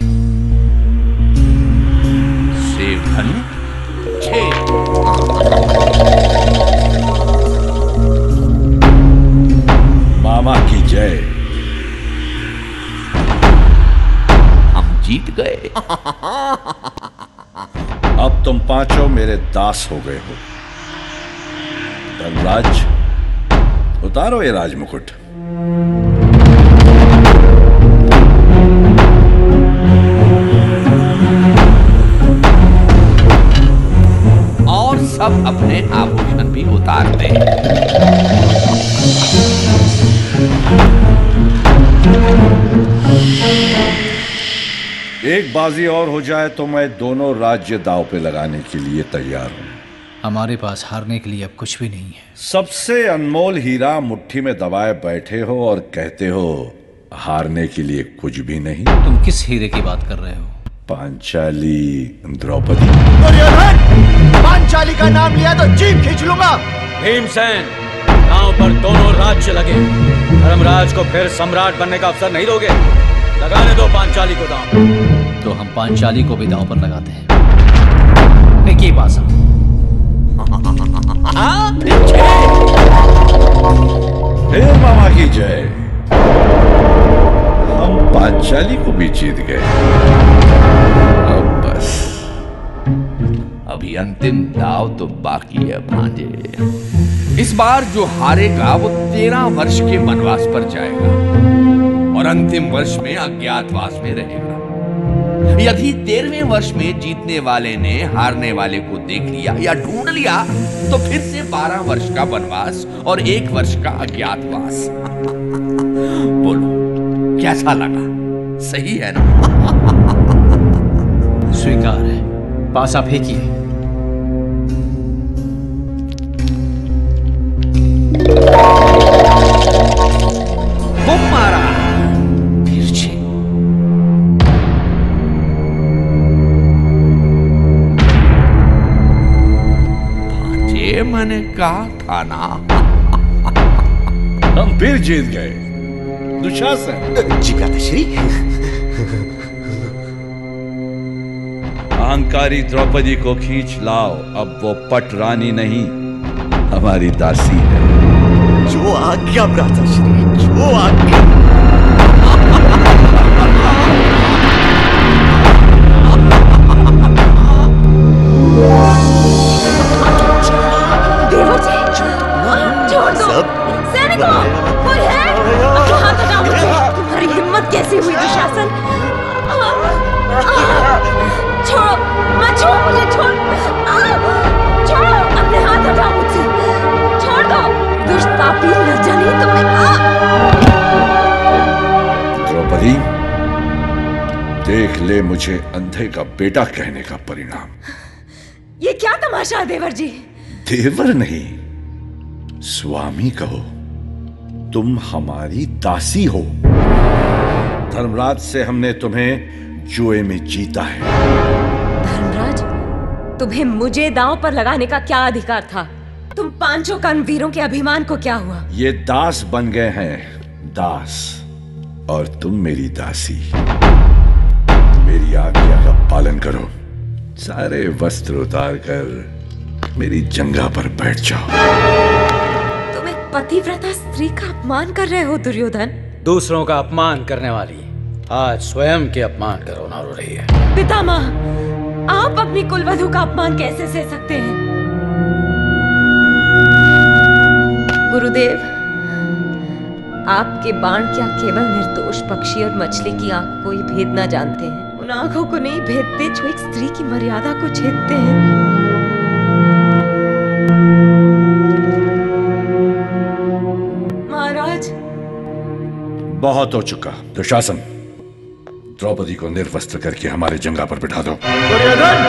मामा की जय। हम जीत गए। अब तुम पाँचों मेरे दास हो गए हो। धर्मराज उतारो ये राजमुकुट। भी दे एक बाजी और हो जाए तो मैं दोनों राज्य दाव पे लगाने के लिए तैयार हूँ। हमारे पास हारने के लिए अब कुछ भी नहीं है। सबसे अनमोल हीरा मुट्ठी में दबाए बैठे हो और कहते हो हारने के लिए कुछ भी नहीं। तुम किस हीरे की बात कर रहे हो? पांचाली द्रौपदी। दुर्योधन पांचाली का नाम लिया तो जीप खींच लूँगा। भीमसेन गाँव पर दोनों राज्य लगे। धर्मराज को फिर सम्राट बनने का अवसर नहीं दोगे? लगाने दो पांचाली को दांव। तो हम पांचाली को भी दांव पर लगाते हैं। फेंकिए पासा [laughs] फिर मामा की जय। पांचाली को भी जीत गए। अब बस। अभी अंतिम दाव तो बाकी है, भांजे। इस बार जो हारेगा, वो तेरह वर्ष के वनवास पर जाएगा। और अंतिम वर्ष में अज्ञातवास में रहेगा। यदि तेरहवें वर्ष में जीतने वाले ने हारने वाले को देख लिया या ढूंढ लिया तो फिर से बारह वर्ष का वनवास और एक वर्ष का अज्ञातवास। [laughs] बोलो। कैसा लगा? सही है ना? [laughs] स्वीकार है। पासा फेंकिए खूब मारा। मैंने कहा था ना? हम फिर जीत गए। दुशासन जी श्री अहंकारी द्रौपदी को खींच लाओ अब वो पट रानी नहीं हमारी दासी है। जो आज्ञा भ्राताश्री जो आज्ञा। अंधे का बेटा कहने का परिणाम। ये क्या तमाशा है देवर जी? देवर नहीं स्वामी कहो तुम हमारी दासी हो। धर्मराज से हमने तुम्हें जुए में जीता है। धर्मराज तुम्हें मुझे दांव पर लगाने का क्या अधिकार था? तुम पाँचों कर्मवीरों के अभिमान को क्या हुआ? ये दास बन गए हैं दास और तुम मेरी दासी। मेरी आज्ञा का पालन करो। सारे वस्त्र उतार कर मेरी जंगा पर बैठ जाओ। तुम एक पतिव्रता स्त्री का अपमान कर रहे हो दुर्योधन। दूसरों का अपमान करने वाली आज स्वयं के अपमान करो ना रो रही है। पितामह आप अपनी कुलवधु का अपमान कैसे सह सकते हैं? गुरुदेव आपके बाण क्या केवल निर्दोष पक्षी और मछली की आँख को ही भेद ना जानते हैं? उन आँखों को नहीं भेदते जो एक स्त्री की मर्यादा को छेदते हैं। महाराज। बहुत हो चुका। दुशासन द्रौपदी को निर्वस्त्र करके हमारे जंगा पर बिठा दो। दुर्योधन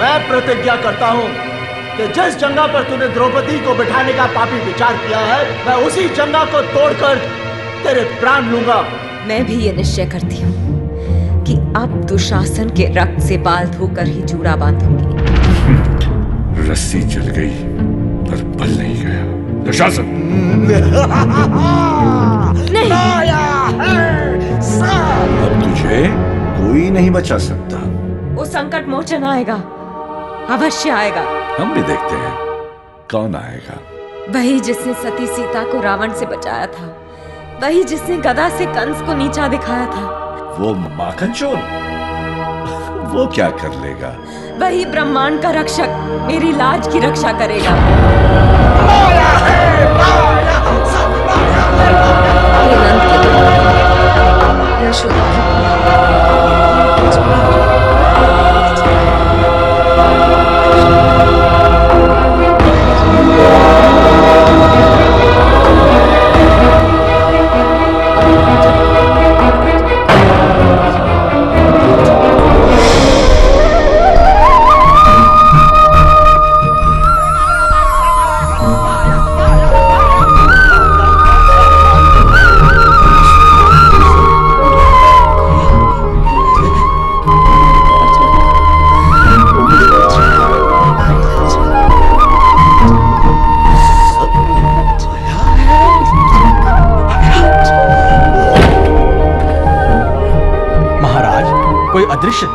मैं प्रतिज्ञा करता हूँ कि जिस जंगा पर तूने द्रौपदी को बिठाने का पापी विचार किया है मैं उसी जंगा को तोड़कर तेरे प्राण लूँगा। मैं भी ये निश्चय करती हूँ। कि अब दुशासन के रक्त से बाल धोकर ही जूड़ा बांधूँगी। [laughs] रस्सी चल गई पर बल नहीं गया। दुशासन! [laughs] नहीं। अब तुझे कोई नहीं बचा सकता। वो संकट मोचन आएगा अवश्य आएगा। हम भी देखते हैं कौन आएगा। वही जिसने सती सीता को रावण से बचाया था वही जिसने गदा से कंस को नीचा दिखाया था। वो माखन चोर? वो क्या कर लेगा? वही ब्रह्मांड का रक्षक मेरी लाज की रक्षा करेगा। हे नंद के दुल्हन, यशोदा। महाराज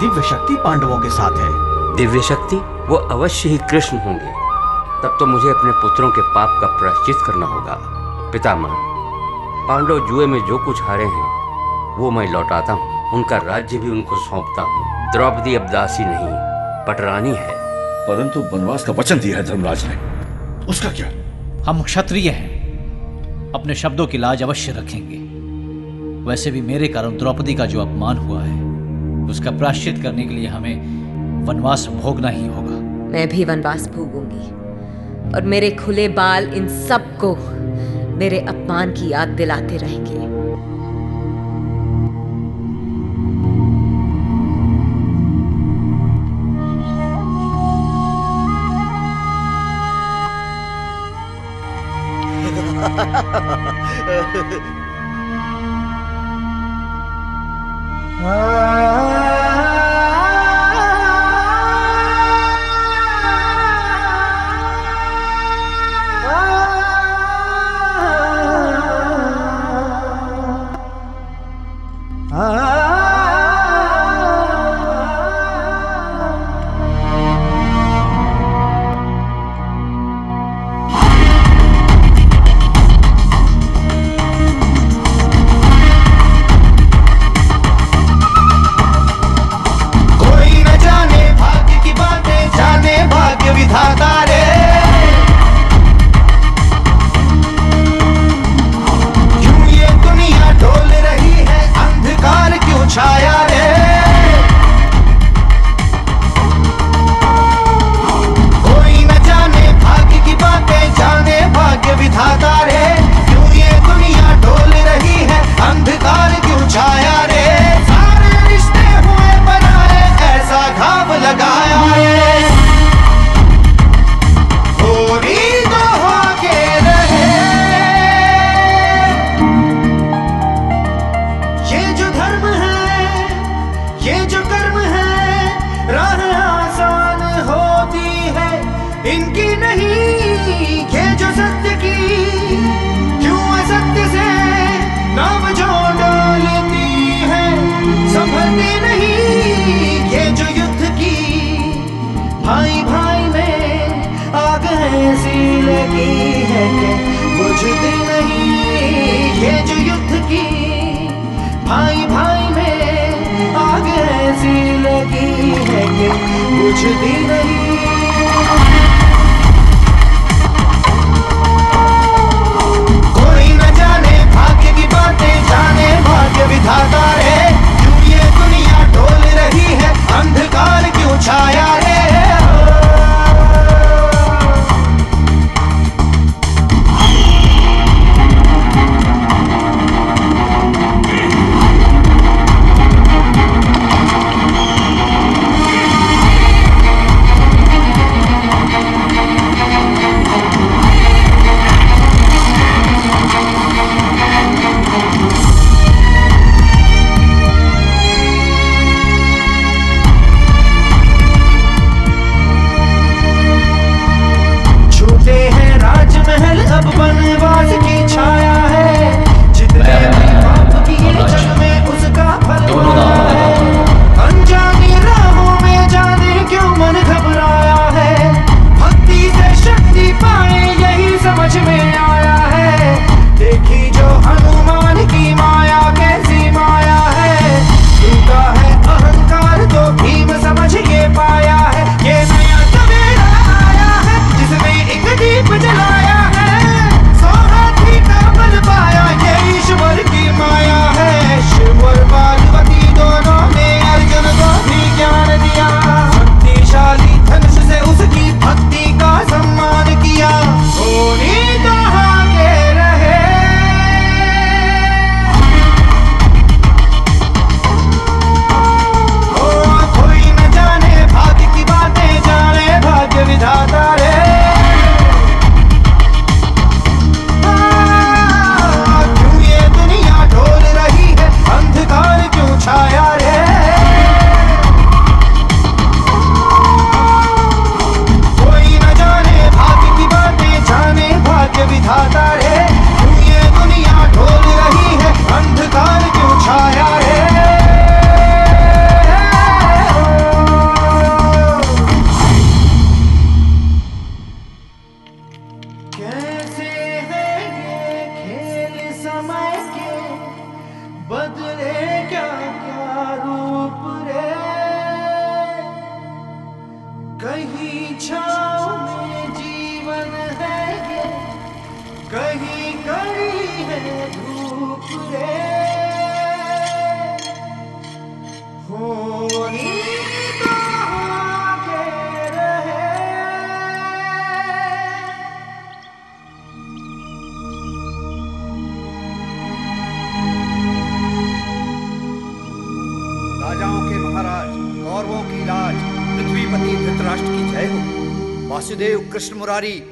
दिव्य शक्ति पांडवों के साथ है। दिव्य शक्ति? वो अवश्य ही कृष्ण होंगे। तब तो मुझे अपने पुत्रों के पाप का प्रायश्चित करना होगा। पितामह पांडव जुए में जो कुछ हारे हैं वो मैं लौटाता हूँ। उनका राज्य भी उनको सौंपता हूँ। द्रौपदी अब दासी नहीं पटरानी है। परंतु वनवास का वचन दिया है धर्मराज ने। उसका क्या? हम क्षत्रिय हैं। अपने शब्दों की लाज अवश्य रखेंगे। वैसे भी मेरे कारण द्रौपदी का जो अपमान हुआ है उसका प्राश्चित करने के लिए हमें वनवास भोगना ही होगा। मैं भी वनवास भोगूँगी। और मेरे खुले बाल इन सबको मेरे अपमान की याद दिलाते रहेंगे। [laughs] [laughs] हाँ।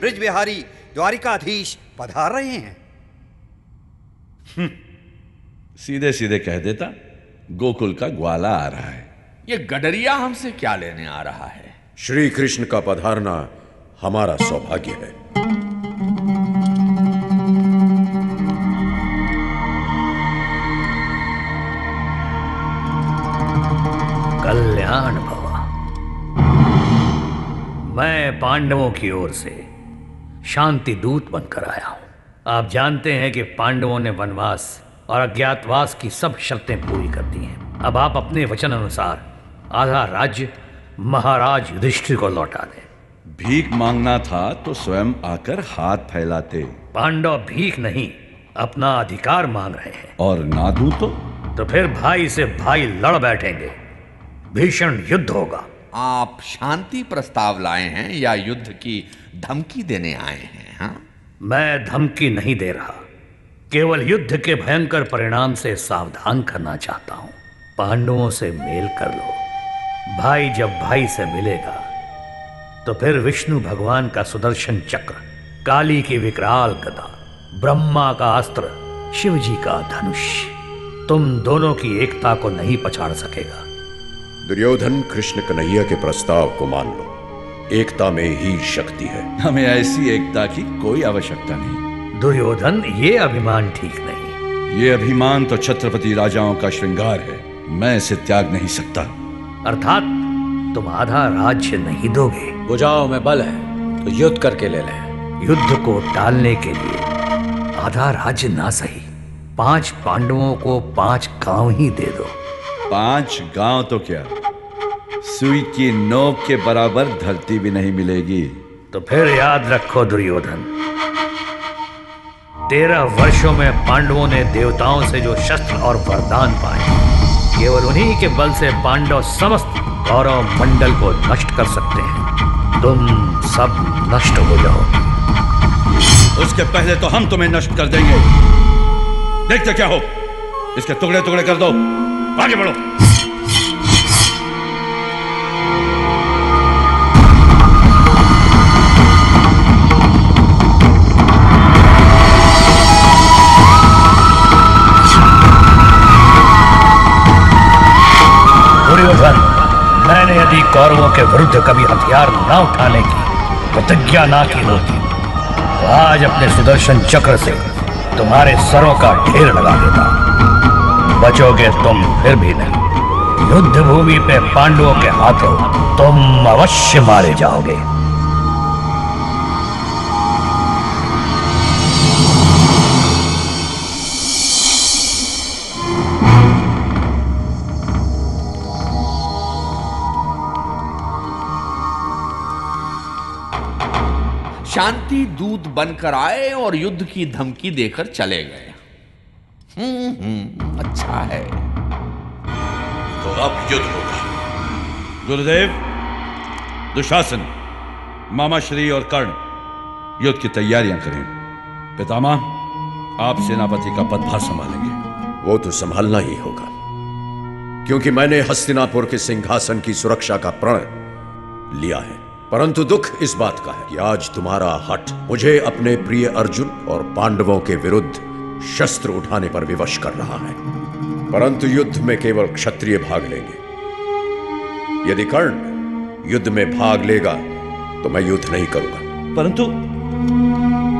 ब्रिज बिहारी द्वारिकाधीश पधार रहे हैं। सीधे सीधे कह देता गोकुल का ग्वाला आ रहा है। ये गडरिया हमसे क्या लेने आ रहा है? श्री कृष्ण का पधारना हमारा सौभाग्य है। कल्याण भवा। मैं पांडवों की ओर से शांति दूत बनकर आया हूँ। आप जानते हैं कि पांडवों ने वनवास और अज्ञातवास की सब शर्तें पूरी कर दी हैं। अब आप अपने वचन अनुसार आधा राज्य महाराज युधिष्ठिर को लौटा दें भीख मांगना था तो स्वयं आकर हाथ फैलाते। पांडव भीख नहीं अपना अधिकार मांग रहे हैं। और ना दूँ तो? तो फिर भाई से भाई लड़ बैठेंगे। भीषण युद्ध होगा। आप शांति प्रस्ताव लाए हैं या युद्ध की धमकी देने आए हैं हाँ? मैं धमकी नहीं दे रहा। केवल युद्ध के भयंकर परिणाम से सावधान करना चाहता हूँ। पांडवों से मेल कर लो। भाई जब भाई से मिलेगा तो फिर विष्णु भगवान का सुदर्शन चक्र काली की विकराल गदा ब्रह्मा का अस्त्र शिव जी का धनुष तुम दोनों की एकता को नहीं पछाड़ सकेगा। दुर्योधन कृष्ण कन्हैया के प्रस्ताव को मान लो। एकता में ही शक्ति है। हमें ऐसी एकता की कोई आवश्यकता नहीं। दुर्योधन ये अभिमान ठीक नहीं। ये अभिमान तो छत्रपति राजाओं का श्रृंगार है। मैं इसे त्याग नहीं सकता। अर्थात तुम आधा राज्य नहीं दोगे। बुझाओ में बल है तो युद्ध करके ले लें। युद्ध को टालने के लिए आधा राज्य ना सही पाँच पांडवों को पाँच गाँव ही दे दो। पाँच गाँव तो क्या? सुई की नोक के बराबर धरती भी नहीं मिलेगी। तो फिर याद रखो दुर्योधन। तेरह वर्षों में पांडवों ने देवताओं से जो शस्त्र और वरदान पाए केवल उन्हीं के बल से पांडव समस्त गौरव मंडल को नष्ट कर सकते हैं। तुम सब नष्ट हो जाओ। उसके पहले तो हम तुम्हें नष्ट कर देंगे। देखते क्या हो? इसके टुकड़े टुकड़े कर दो। आगे बढ़ो। यदि कौरवों के विरुद्ध कभी हथियार न उठाने की प्रतिज्ञा ना की होती तो आज अपने सुदर्शन चक्र से तुम्हारे सरों का ढेर लगा देता। बचोगे तुम फिर भी नहीं। युद्ध भूमि पे पांडवों के हाथों तुम अवश्य मारे जाओगे। शांति दूत बनकर आए और युद्ध की धमकी देकर चले गए। हम्म हम्म अच्छा है। तो अब युद्ध होगा। गुरुदेव दुशासन मामा श्री और कर्ण युद्ध की तैयारियाँ करें। पितामह आप सेनापति का पदभार संभालेंगे। वो तो संभालना ही होगा। क्योंकि मैंने हस्तिनापुर के सिंहासन की सुरक्षा का प्रण लिया है। परंतु दुख इस बात का है कि आज तुम्हारा हट मुझे अपने प्रिय अर्जुन और पांडवों के विरुद्ध शस्त्र उठाने पर विवश कर रहा है। परंतु युद्ध में केवल क्षत्रिय भाग लेंगे। यदि कर्ण युद्ध में भाग लेगा तो मैं युद्ध नहीं करूँगा। परंतु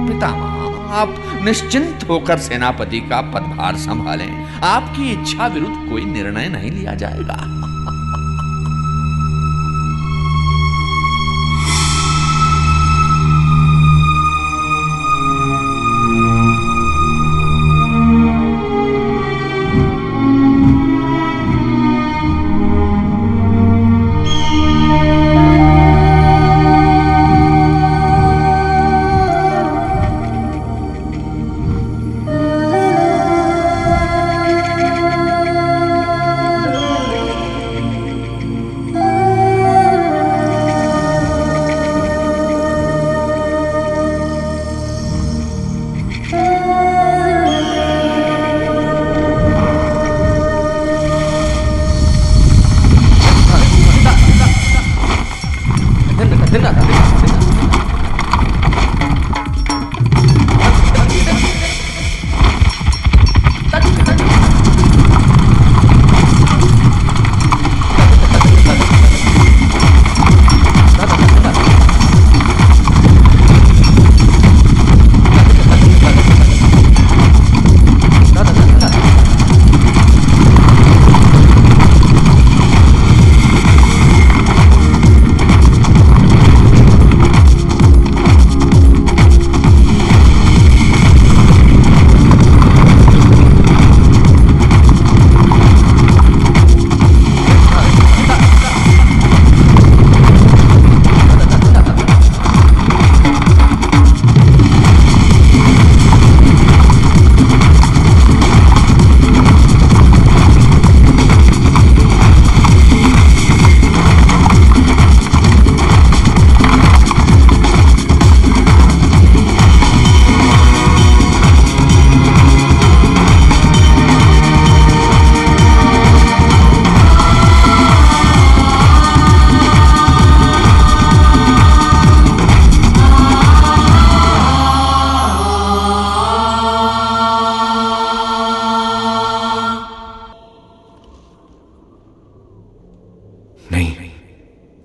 पितामह आप निश्चिंत होकर सेनापति का पदभार संभालें। आपकी इच्छा विरुद्ध कोई निर्णय नहीं लिया जाएगा।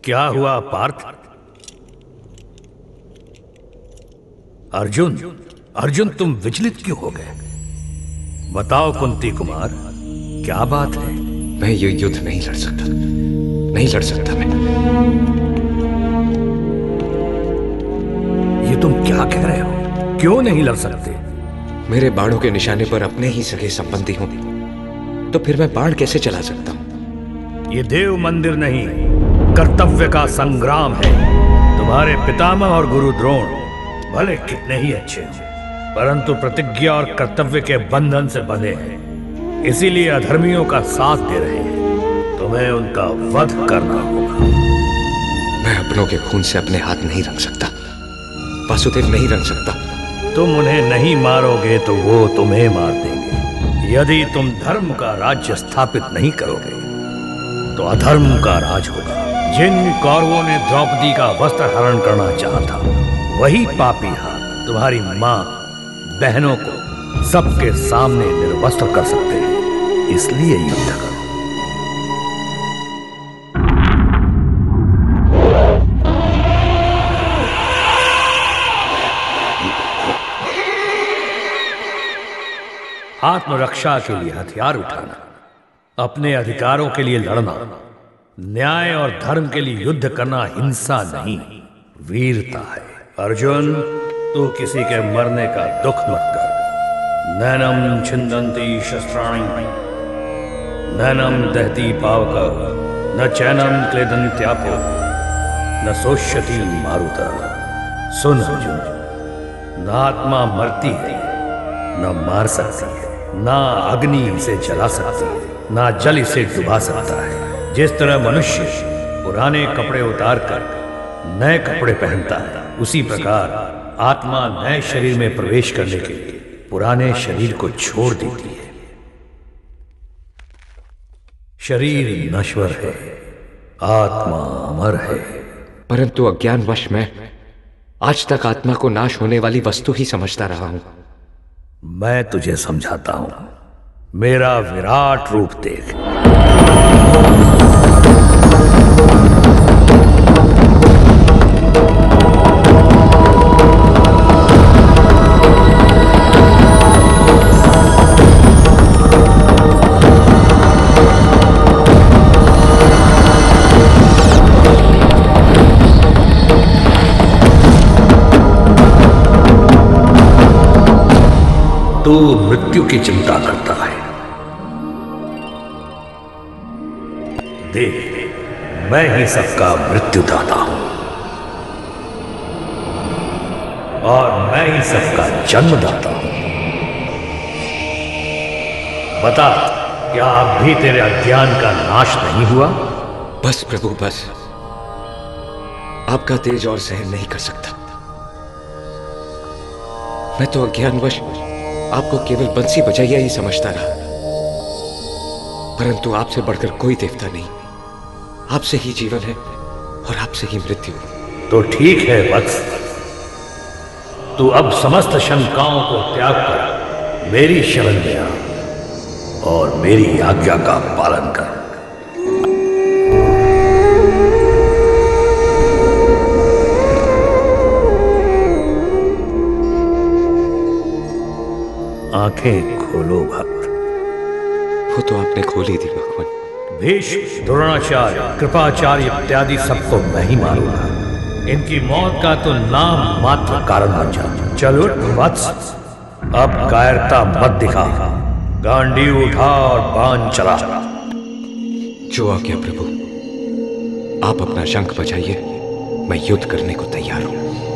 क्या हुआ पार्थ? अर्जुन अर्जुन तुम विचलित क्यों हो गए? बताओ कुंती कुमार क्या बात है? मैं ये युद्ध नहीं लड़ सकता। नहीं लड़ सकता मैं। ये तुम क्या कह रहे हो? क्यों नहीं लड़ सकते? मेरे बाणों के निशाने पर अपने ही सगे संबंधी होंगे तो फिर मैं बाण कैसे चला सकता हूँ? ये देव मंदिर नहीं कर्तव्य का संग्राम है। तुम्हारे पितामह और गुरु द्रोण भले कितने ही अच्छे हो परंतु प्रतिज्ञा और कर्तव्य के बंधन से बंधे हैं। इसीलिए अधर्मियों का साथ दे रहे हैं। तुम्हें उनका वध करना होगा। मैं अपनों के खून से अपने हाथ नहीं रंग सकता वासुदेव नहीं रंग सकता। तुम उन्हें नहीं मारोगे तो वो तुम्हें मार देंगे। यदि तुम धर्म का राज्य स्थापित नहीं करोगे तो अधर्म का राज होगा। जिन कौरवों ने द्रौपदी का वस्त्र हरण करना चाहा था, वही पापी हाथ तुम्हारी माँ बहनों को सबके सामने निर्वस्त्र कर सकते हैं। इसलिए युद्ध करो। आत्मरक्षा के लिए हथियार उठाना, अपने अधिकारों के लिए लड़ना न्याय और धर्म के लिए युद्ध करना हिंसा नहीं, वीरता है। अर्जुन, तू किसी के मरने का दुख मत कर। नैनम छिंदंती शस्त्राणी। नैनम दहती पावक। न चैनम क्लेदंत्यापो न सोष्यति मारुता। सुन अर्जुन, न आत्मा मरती है, न मार सकती है, ना अग्नि इसे जला सकती है, ना जल इसे डुबा सकता है। जिस तरह मनुष्य पुराने कपड़े उतार कर नए कपड़े पहनता है उसी प्रकार आत्मा नए शरीर में प्रवेश करने के लिए पुराने शरीर को छोड़ देती है। शरीर नश्वर है आत्मा अमर है। परंतु अज्ञानवश मैं आज तक आत्मा को नाश होने वाली वस्तु ही समझता रहा हूँ। मैं तुझे समझाता हूँ मेरा विराट रूप देख। तू मृत्यु की चिंता करता है। देख, मैं ही सबका मृत्युदाता हूँ। और मैं ही सबका जन्मदाता हूँ। बता, क्या अब भी तेरे अज्ञान का नाश नहीं हुआ? बस प्रभु, बस। आपका तेज और सहन नहीं कर सकता। मैं तो अज्ञानवश आपको केवल बंसी बजाइया ही समझता रहा। परंतु आपसे बढ़कर कोई देवता नहीं। आपसे ही जीवन है और आपसे ही मृत्यु तो ठीक है, वत्स। तू अब समस्त शंकाओं को त्याग कर मेरी शरण में आ और मेरी आज्ञा का पालन कर। आँखें खोलो भक्त। वो तो आपने खोल ही दी भगवान। भीष्म द्रोणाचार्य कृपाचार्य इत्यादि सबको मैं ही मारूँगा। इनकी मौत का तो नाम मात्र कारण बन जा चलो वत्स। अब कायरता मत दिखा। गांडी उठा और बाण चला। जो आज्ञा प्रभु आप अपना शंख बजाइए। मैं युद्ध करने को तैयार हूँ।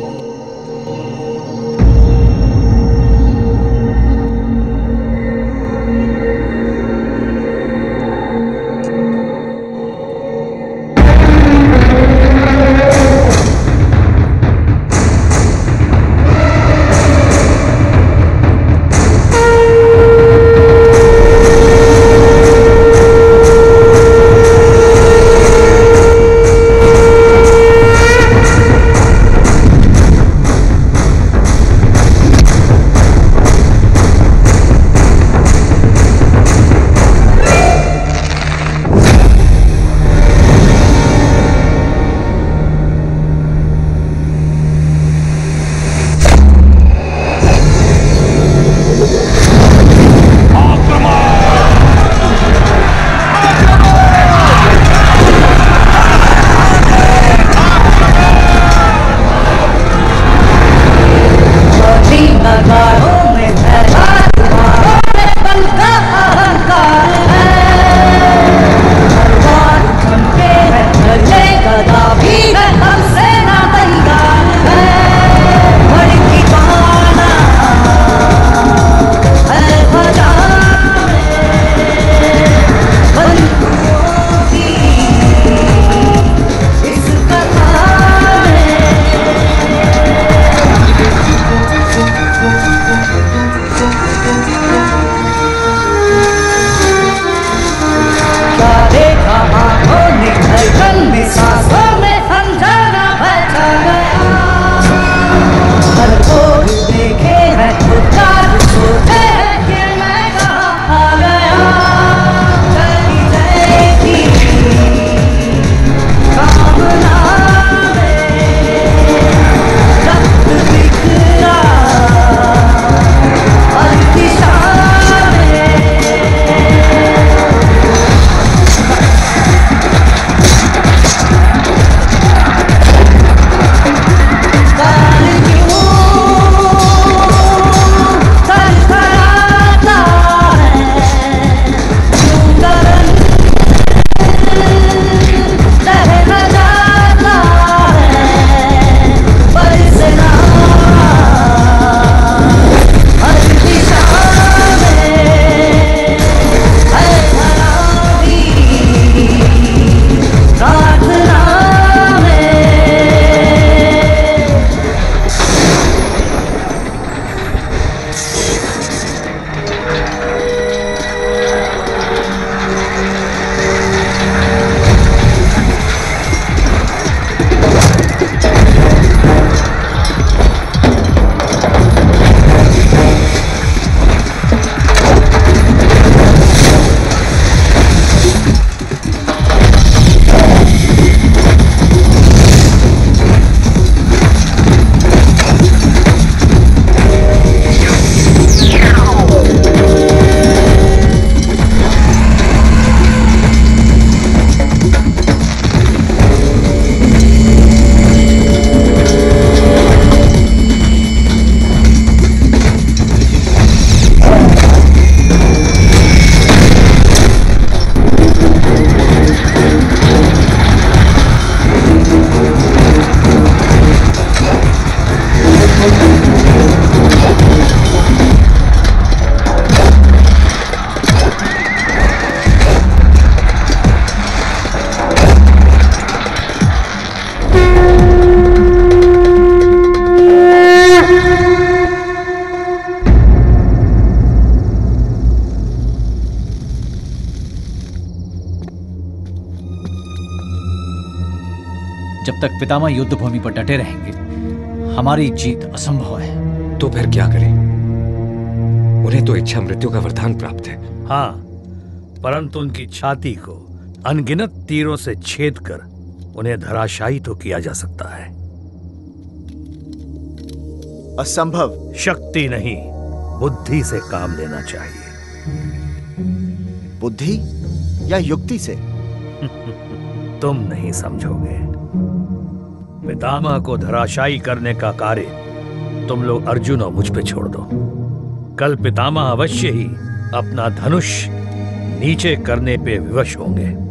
तक पितामह युद्ध भूमि पर डटे रहेंगे। हमारी जीत असंभव है। तो फिर क्या करें? उन्हें तो इच्छा मृत्यु का वरदान प्राप्त है। हाँ परंतु उनकी छाती को अनगिनत तीरों से छेद कर उन्हें धराशायी तो किया जा सकता है। असंभव। शक्ति नहीं बुद्धि से काम लेना चाहिए। बुद्धि या युक्ति से? [laughs] तुम नहीं समझोगे। पितामह को धराशायी करने का कार्य तुम लोग अर्जुन और मुझ पे छोड़ दो। कल पितामह अवश्य ही अपना धनुष नीचे करने पे विवश होंगे।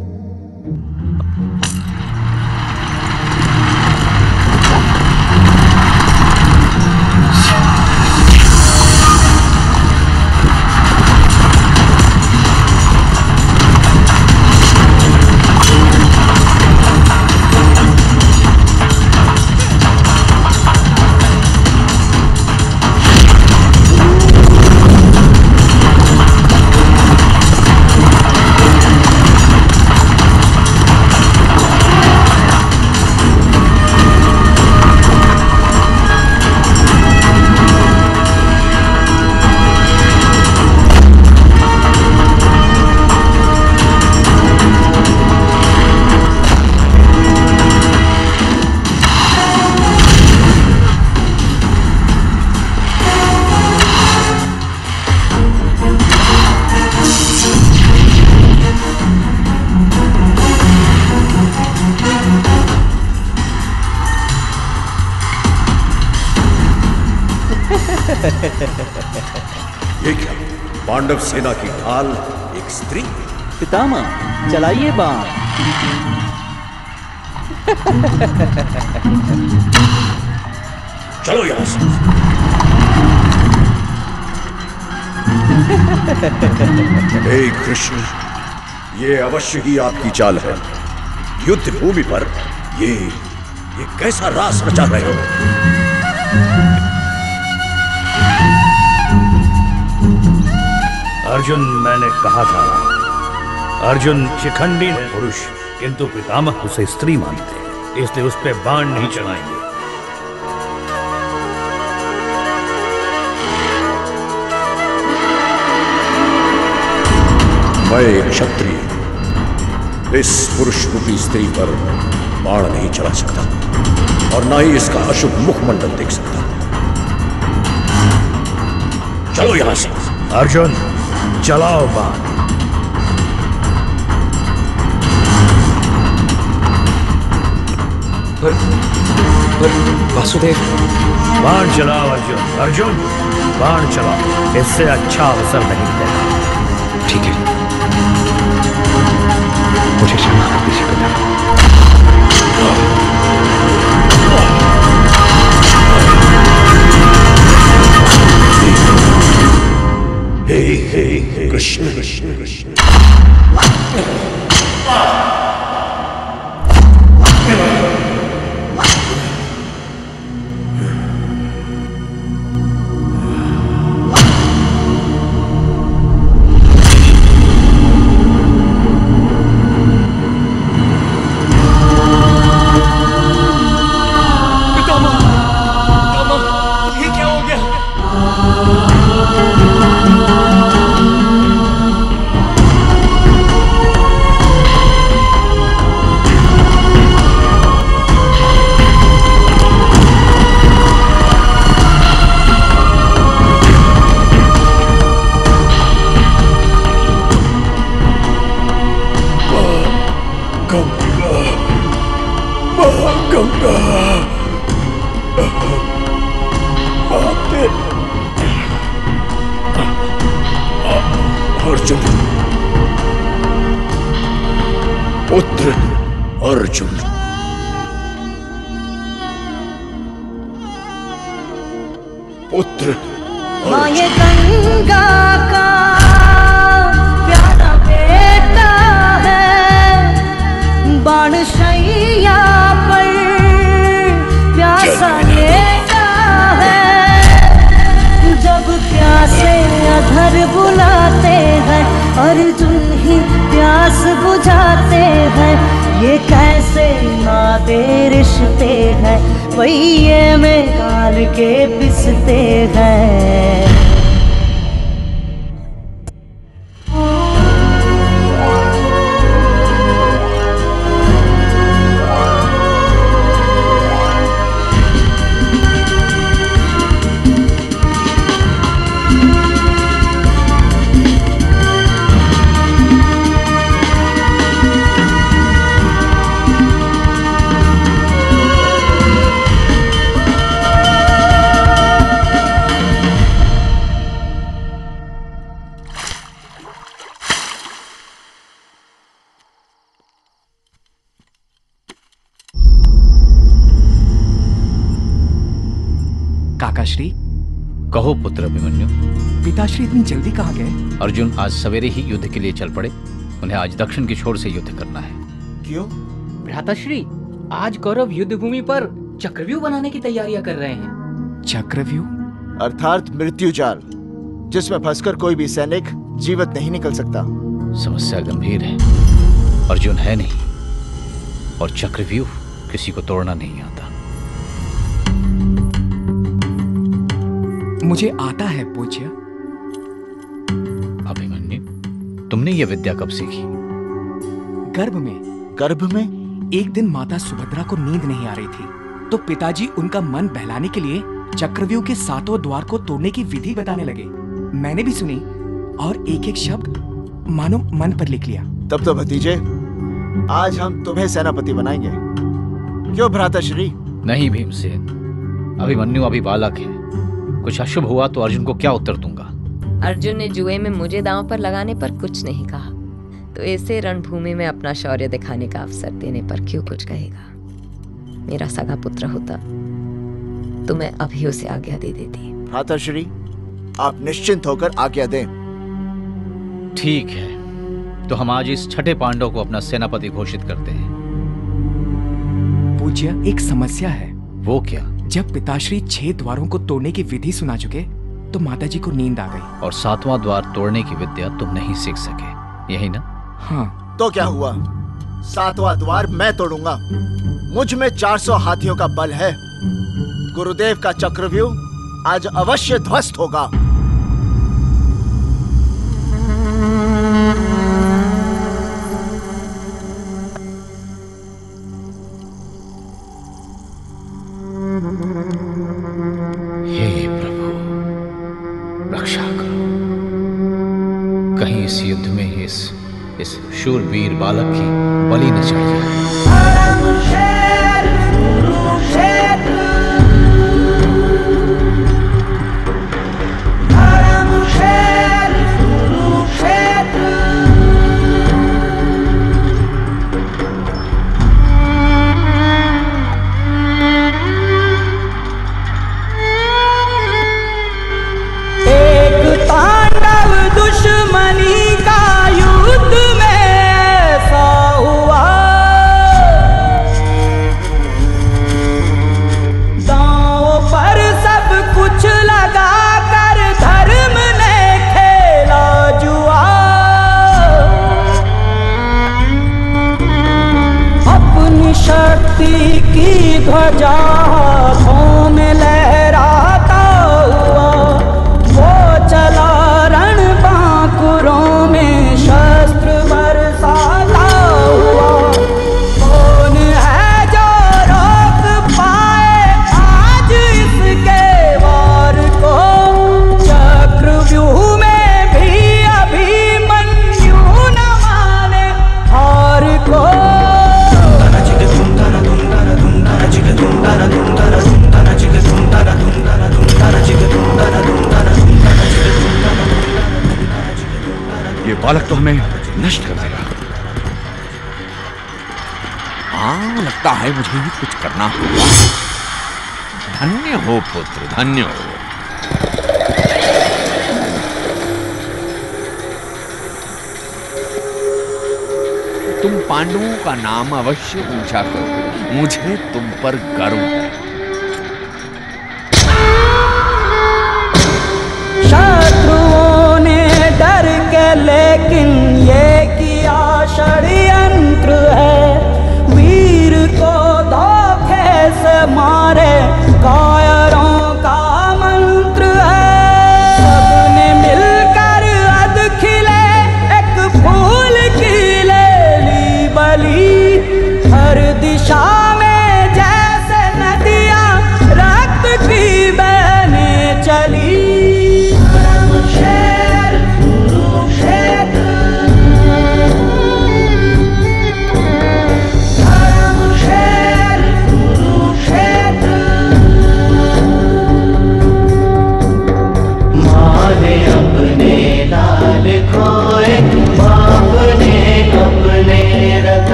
पांडव सेना की ढाल एक स्त्री। पितामह चलाइए बाण। चलो यहाँ से। हे कृष्ण ये अवश्य ही आपकी चाल है। युद्ध भूमि पर ये ये कैसा रास रचा रहे हो? अर्जुन मैंने कहा था। अर्जुन शिखंडी है पुरुष किंतु पितामह उसे स्त्री मानते हैं इसलिए उस पे बाण नहीं चलाएँगे मैं एक क्षत्रिय। इस पुरुष रूपी स्त्री पर बाण नहीं चला सकता और ना ही इसका अशुभ मुखमंडल देख सकता। चलो यहाँ से। अर्जुन चलाओ बाण पर, पर वासुदेव। बाण चलाओ अर्जुन। अर्जुन बाण चलाओ। इससे अच्छा अवसर नहीं मिलेगा ठीक है। मुझे क्षमा कर दीजिए पिता हे हे हे कृष्ण कृष्ण कृष्ण सवेरे ही युद्ध के लिए चल पड़े। उन्हें आज दक्षिण की छोर से युद्ध करना है। क्यों? भ्राताश्री आज कौरव युद्ध भूमि पर चक्रव्यूह बनाने की तैयारियाँ कर रहे हैं। चक्रव्यूह? अर्थात मृत्यु जाल जिसमें फंसकर कोई भी सैनिक जीवित नहीं निकल सकता। समस्या गंभीर है अर्जुन है नहीं और चक्रव्यूह किसी को तोड़ना नहीं आता। मुझे आता है पूज्य। तुमने ये विद्या कब सीखी? गर्भ में। गर्भ में? एक दिन माता सुभद्रा को नींद नहीं आ रही थी तो पिताजी उनका मन बहलाने के लिए चक्रव्यूह के सातों द्वार को तोड़ने की विधि बताने लगे। मैंने भी सुनी और एक एक शब्द मानो मन पर लिख लिया। तब तो भतीजे आज हम तुम्हें सेनापति बनाएँगे। क्यों भ्राता श्री? नहीं भीमसेन अभिमन्यु अभी बालक है। कुछ अशुभ हुआ तो अर्जुन को क्या उत्तर दूँगा? अर्जुन ने जुए में मुझे दांव पर लगाने पर कुछ नहीं कहा। तो ऐसे रणभूमि में अपना शौर्य दिखाने का अवसर देने पर क्यों कुछ कहेगा? मेरा सगा पुत्र होता तो मैं अभी उसे आज्ञा दे देती। भ्राताश्री आप निश्चिंत होकर आज्ञा दें। ठीक है। तो हम आज इस छठे पांडव को अपना सेनापति घोषित करते हैं। पूज्य एक समस्या है। वो क्या? जब पिताश्री छह द्वारों को तोड़ने की विधि सुना चुके तो माताजी को नींद आ गई। और सातवां द्वार तोड़ने की विद्या तुम नहीं सीख सके। यही ना? हाँ। तो क्या हुआ? सातवां द्वार मैं तोड़ूँगा। मुझमें 400 हाथियों का बल है। गुरुदेव का चक्रव्यूह आज अवश्य ध्वस्त होगा। अवश्य पूछा करो मुझे तुम पर गर्व।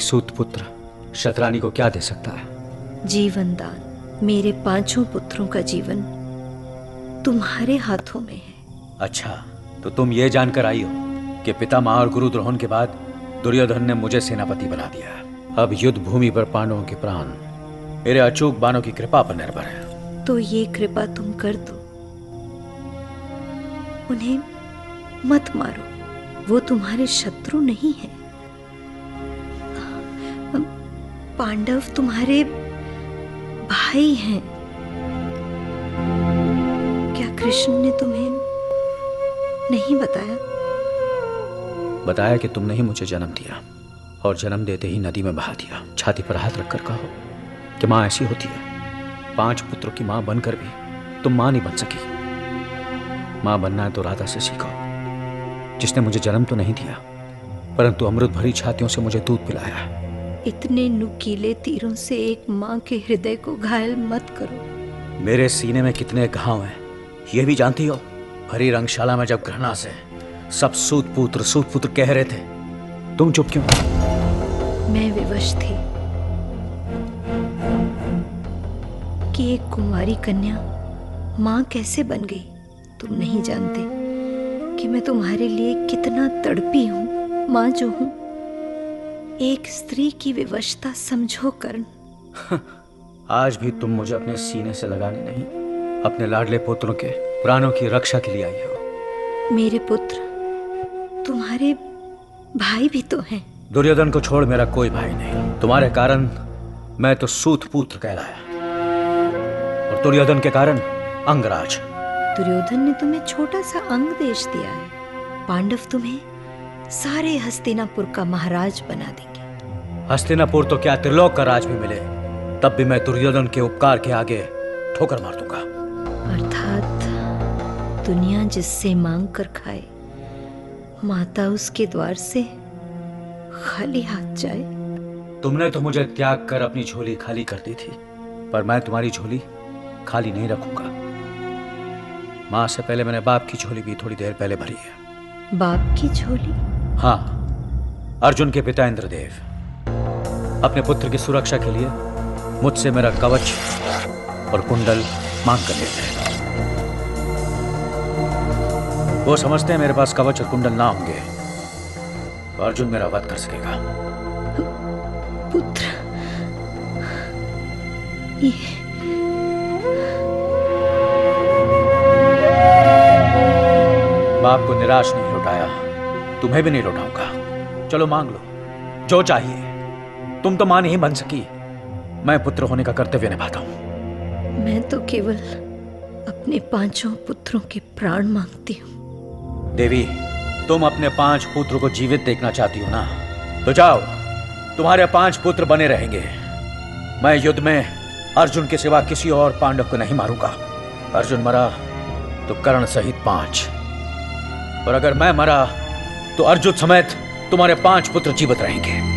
एक सूत पुत्र शतरानी को क्या दे सकता है? जीवन दान मेरे पाँचों पुत्रों का जीवन तुम्हारे हाथों में है। अच्छा तो तुम ये जानकर आई हो कि पिता माँ और गुरु द्रोहन के बाद दुर्योधन ने मुझे सेनापति बना दिया अब युद्ध भूमि पर पांडवों के प्राण मेरे अचूक बाणों की कृपा पर निर्भर है। तो ये कृपा तुम कर दो। उन्हें मत मारो। वो तुम्हारे शत्रु नहीं है। पांडव तुम्हारे भाई हैं। क्या कृष्ण ने तुम्हें नहीं बताया? बताया कि तुमने ही मुझे जन्म दिया और जन्म देते ही नदी में बहा दिया। छाती पर हाथ रखकर कहो कि माँ ऐसी होती है। पाँच पुत्रों की माँ बनकर भी तुम माँ नहीं बन सकी। माँ बनना है तो राधा से सीखो। जिसने मुझे जन्म तो नहीं दिया, परंतु अमृत भरी छातियों से मुझे दूध पिलाया इतने नुकीले तीरों से एक माँ के हृदय को घायल मत करो। मेरे सीने में कितने घाव हैं ये भी जानती हो? भरी रंगशाला में जब घृणा से सब सूत पुत्र सूत पुत्र कह रहे थे तुम चुप क्यों? मैं विवश थी कि एक कुंवारी कन्या माँ कैसे बन गई। तुम नहीं जानते कि मैं तुम्हारे लिए कितना तड़पी हूँ माँ जो हूँ। एक स्त्री की विवशता समझो कर्ण। [laughs] आज भी तुम मुझे अपने सीने से लगाने नहीं अपने लाडले पुत्रों के प्राणों की रक्षा के लिए आई हो। मेरे पुत्र तुम्हारे भाई भी तो हैं। दुर्योधन को छोड़ मेरा कोई भाई नहीं। तुम्हारे कारण मैं तो सूत पुत्र कहलाया। और दुर्योधन के कारण अंगराज। दुर्योधन ने तुम्हें छोटा सा अंग देश दिया है। पांडव तुम्हें सारे हस्तिनापुर का महाराज बना देंगे। हस्तिनापुर तो क्या त्रिलोक का राज भी मिले तब भी मैं दुर्योधन के उपकार के आगे ठोकर मार दूँगा। अर्थात दुनिया जिससे मांग कर खाए माता उसके द्वार से खाली हाथ जाए। तुमने तो मुझे त्याग कर अपनी झोली खाली कर दी थी पर मैं तुम्हारी झोली खाली नहीं रखूँगा। माँ से पहले मैंने बाप की झोली भी थोड़ी देर पहले भरी है। बाप की झोली? हाँ अर्जुन के पिता इंद्रदेव। अपने पुत्र की सुरक्षा के लिए मुझसे मेरा कवच और कुंडल मांग कर लेते हैं। वो समझते हैं मेरे पास कवच और कुंडल ना होंगे। तो अर्जुन मेरा वध कर सकेगा। पुत्र ये बाप को निराश नहीं लौटाया। तुम्हें भी नहीं लौटाऊँगा। चलो मांग लो। जो चाहिए। तुम तो माँ नहीं बन सकी। मैं पुत्र होने का कर्तव्य निभाता हूँ। मैं तो केवल अपने पाँचों पुत्रों के प्राण मांगती हूँ। देवी तुम अपने पाँच पुत्र को जीवित देखना चाहती हो ना? तो जाओ तुम्हारे पाँच पुत्र बने रहेंगे। मैं युद्ध में अर्जुन के सिवा किसी और पांडव को नहीं मारूँगा। अर्जुन मरा तो कर्ण सहित पाँच। और अगर मैं मरा तो अर्जुन समेत तुम्हारे पाँच पुत्र जीवित रहेंगे।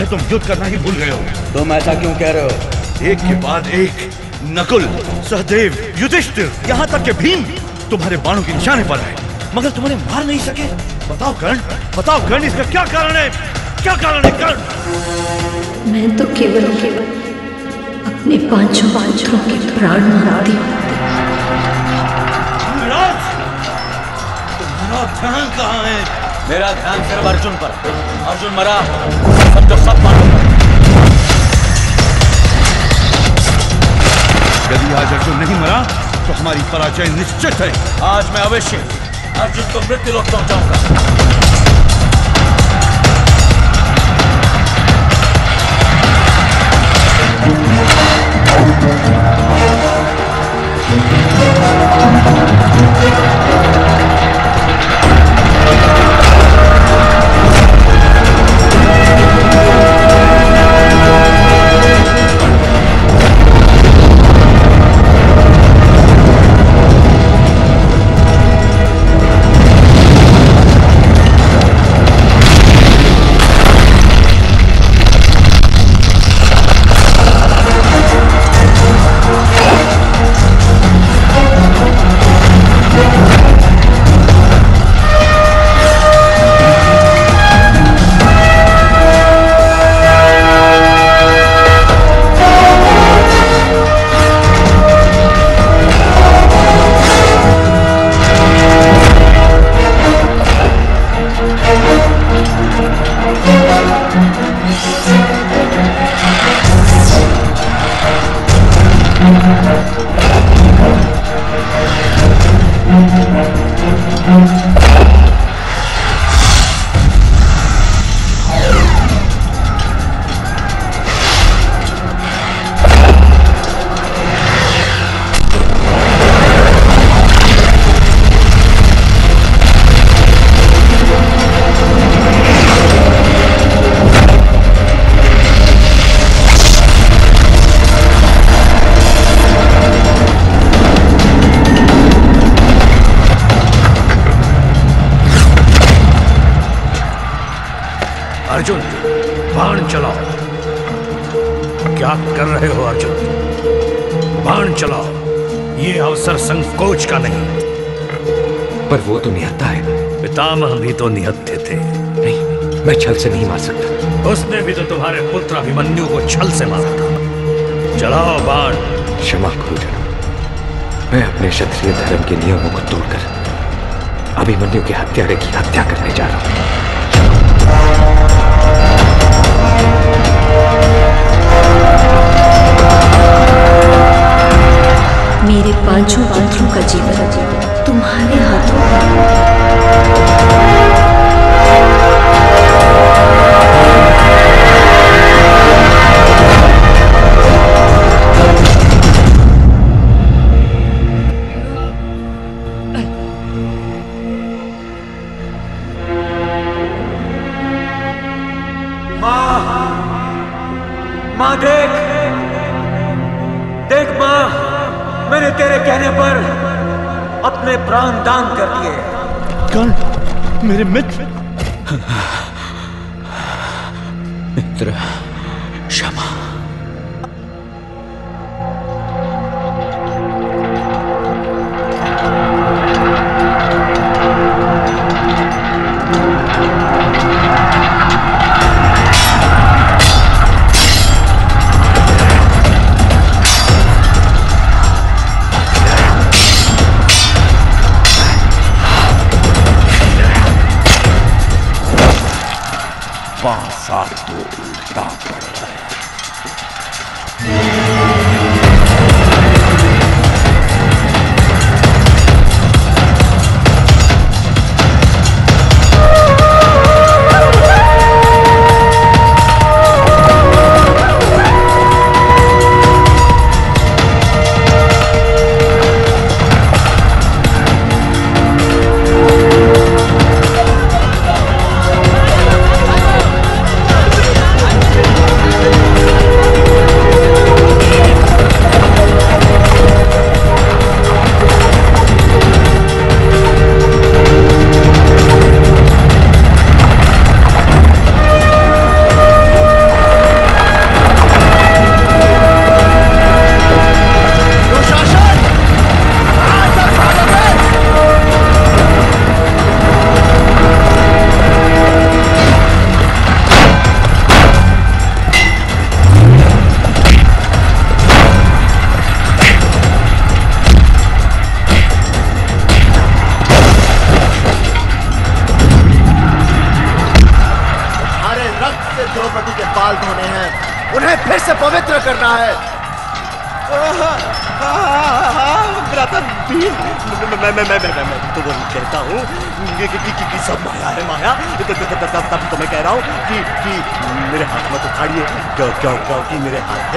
है तुम युद्ध करना ही भूल गए हो। तुम ऐसा क्यों कह रहे हो? एक के बाद एक नकुल सहदेव युधिष्ठिर यहाँ तक के भीम तुम्हारे बाणों के निशाने पर है। मगर तुम्हारे मार नहीं सके? बताओ कर्ण बताओ कर्ण इसका क्या कारण है? क्या कारण है कर्ण? मैं तो केवल केवल अपने पाँचों पाँचों के प्राण मारती हूँ। तुम्हारा ध्यान कहाँ है? मेरा ध्यान सिर्फ़ अर्जुन पर अर्जुन मरा समझो सब मानो। यदि आज अर्जुन नहीं मरा तो हमारी पराजय निश्चित है। आज मैं अवश्य अर्जुन को मृत्यु लोक पहुंचाऊँगा। अर्जुन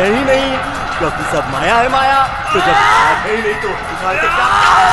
है ही नहीं। क्योंकि सब माया है माया तो जब है ही नहीं तो क्या?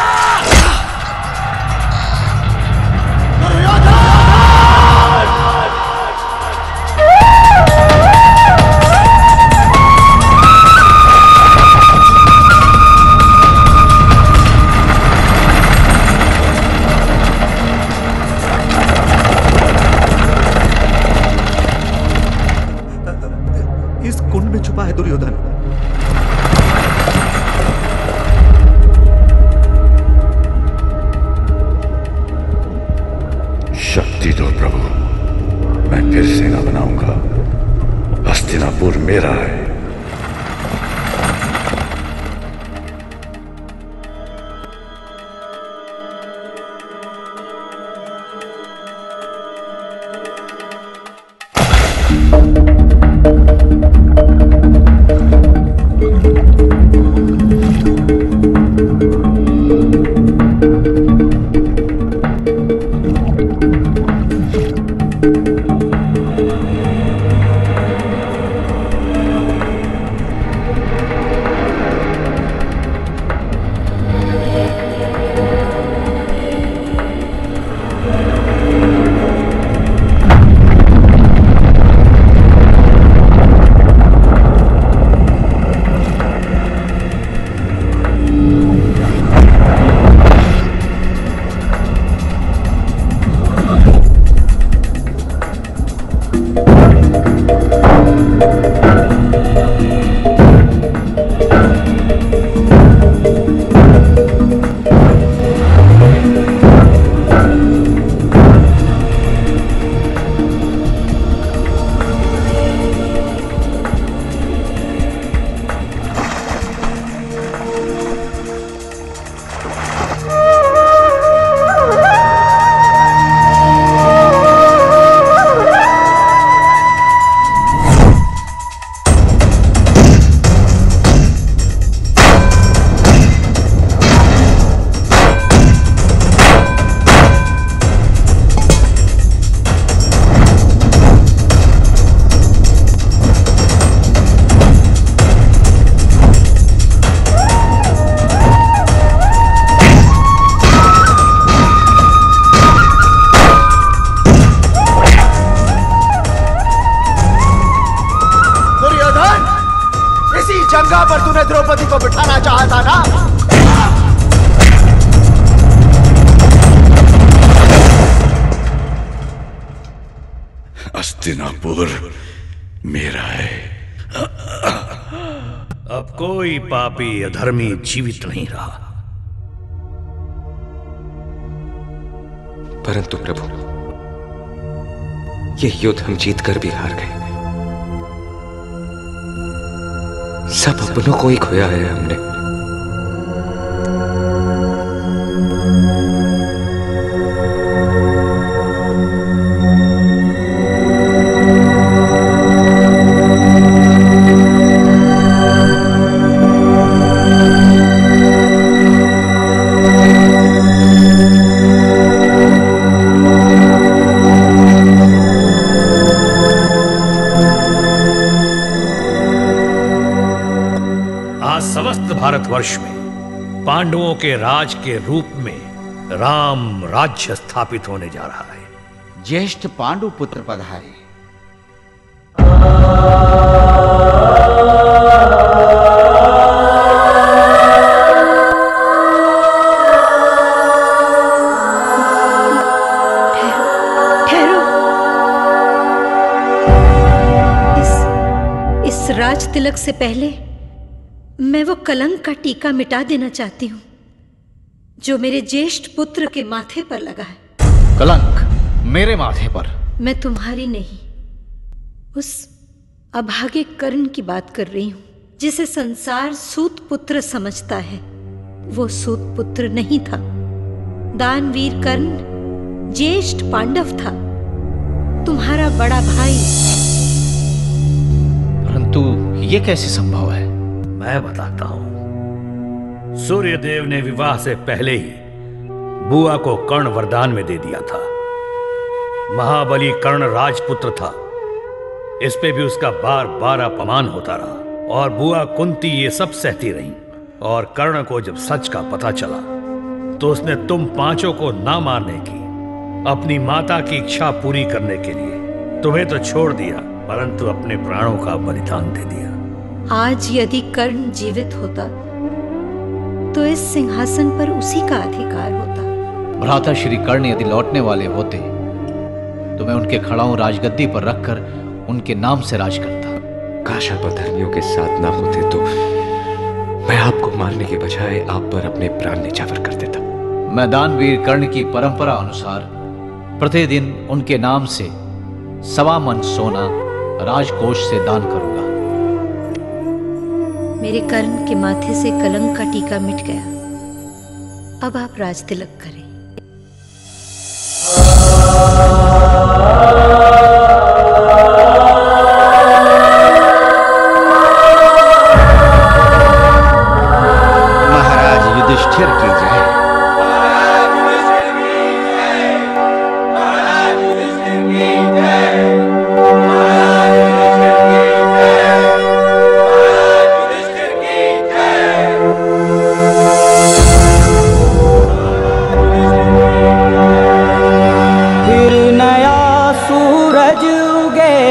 जंगा पर तूने द्रौपदी को बिठाना चाहा था। ना अस्तिनापुर मेरा है। अब कोई पापी अधर्मी जीवित नहीं रहा। परंतु प्रभु ये युद्ध हम जीत कर भी हार गए। सब अपनों को ही खोया है हमने। पांडवों के राज के रूप में राम राज्य स्थापित होने जा रहा है। ज्येष्ठ पांडु पुत्र पधारे। इस इस राज तिलक से पहले मैं वो कलंक का टीका मिटा देना चाहती हूँ जो मेरे ज्येष्ठ पुत्र के माथे पर लगा है। कलंक मेरे माथे पर। मैं तुम्हारी नहीं उस अभागे कर्ण की बात कर रही हूँ जिसे संसार सूत पुत्र समझता है। वो सूत पुत्र नहीं था। दानवीर कर्ण ज्येष्ठ पांडव था। तुम्हारा बड़ा भाई। परंतु ये कैसे संभव है? मैं बताता हूँ। सूर्य देव ने विवाह से पहले ही बुआ को कर्ण वरदान में दे दिया था। महाबली कर्ण राजपुत्र था। इस पे भी उसका बार बार अपमान होता रहा और बुआ कुंती ये सब सहती रही और कर्ण को जब सच का पता चला तो उसने तुम पाँचों को ना मारने की, अपनी माता की इच्छा पूरी करने के लिए तुम्हें तो छोड़ दिया, परंतु अपने प्राणों का बलिदान दे दिया। आज यदि कर्ण जीवित होता तो इस सिंहासन पर उसी का अधिकार होता। भ्राता श्री कर्ण यदि लौटने वाले होते तो मैं उनके खड़ाऊ राजगद्दी पर रखकर उनके नाम से राज करता। काश आप अधर्मियों के साथ ना होते तो मैं आपको मारने के बजाय आप पर अपने प्राण निछावर कर देता। मैं दानवीर कर्ण की परंपरा अनुसार प्रतिदिन उनके नाम से सवा मन सोना राजकोष से दान करूँगा। मेरे कर्ण के माथे से कलंक का टीका मिट गया। अब आप राज तिलक करें।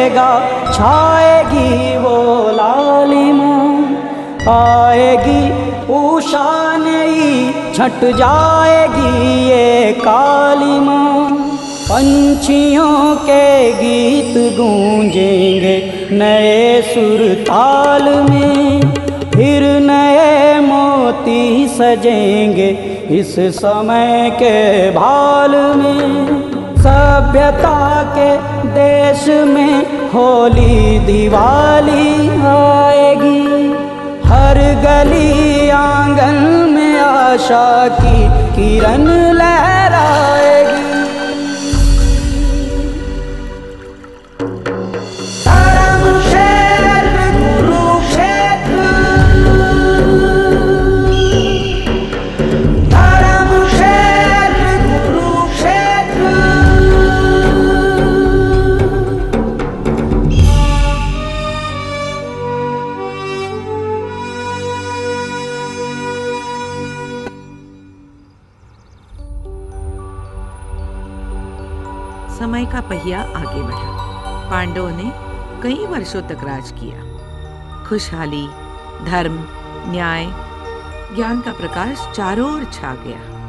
उगेगा छाएगी वो लालिमा आएगी उषा नई, छट जाएगी ये काली कालिमा पंछियों के गीत गूंजेंगे नए सुर ताल में। फिर नए मोती सजेंगे इस समय के भाल में। सभ्यता के देश में होली दिवाली आएगी। हर गली आँगन में आशा की किरण लहराएगी। पहिया आगे बढ़ा। पांडवों ने कई वर्षों तक राज किया। खुशहाली, धर्म, न्याय, ज्ञान का प्रकाश चारों ओर छा गया।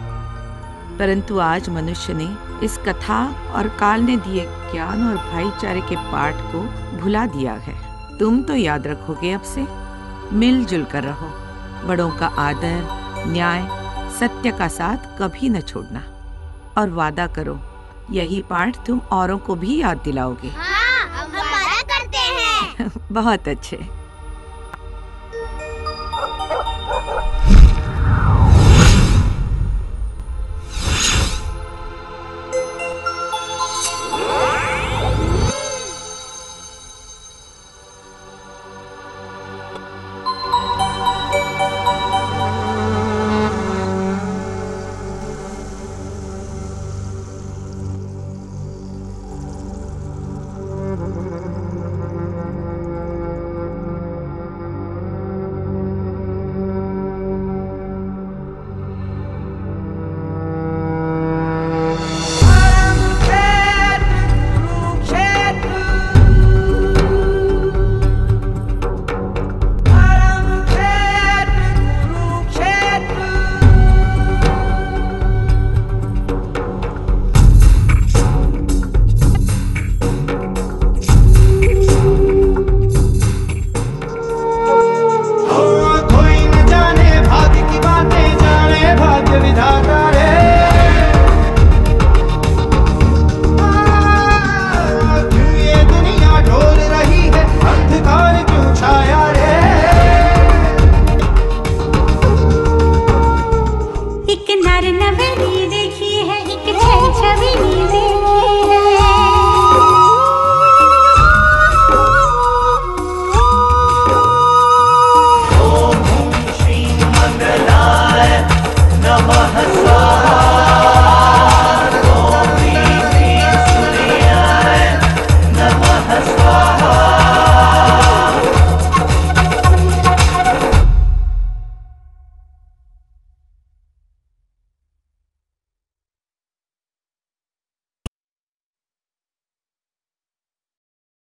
परंतु आज मनुष्य ने इस कथा और काल ने दिए ज्ञान और भाईचारे के पाठ को भुला दिया है। तुम तो याद रखोगे अब से। मिलजुल कर रहो। बड़ों का आदर, न्याय, सत्य का साथ कभी न छोड़ना। और वादा करो यही पाठ तुम औरों को भी याद दिलाओगे। हाँ, हम करते हैं। [laughs] बहुत अच्छे।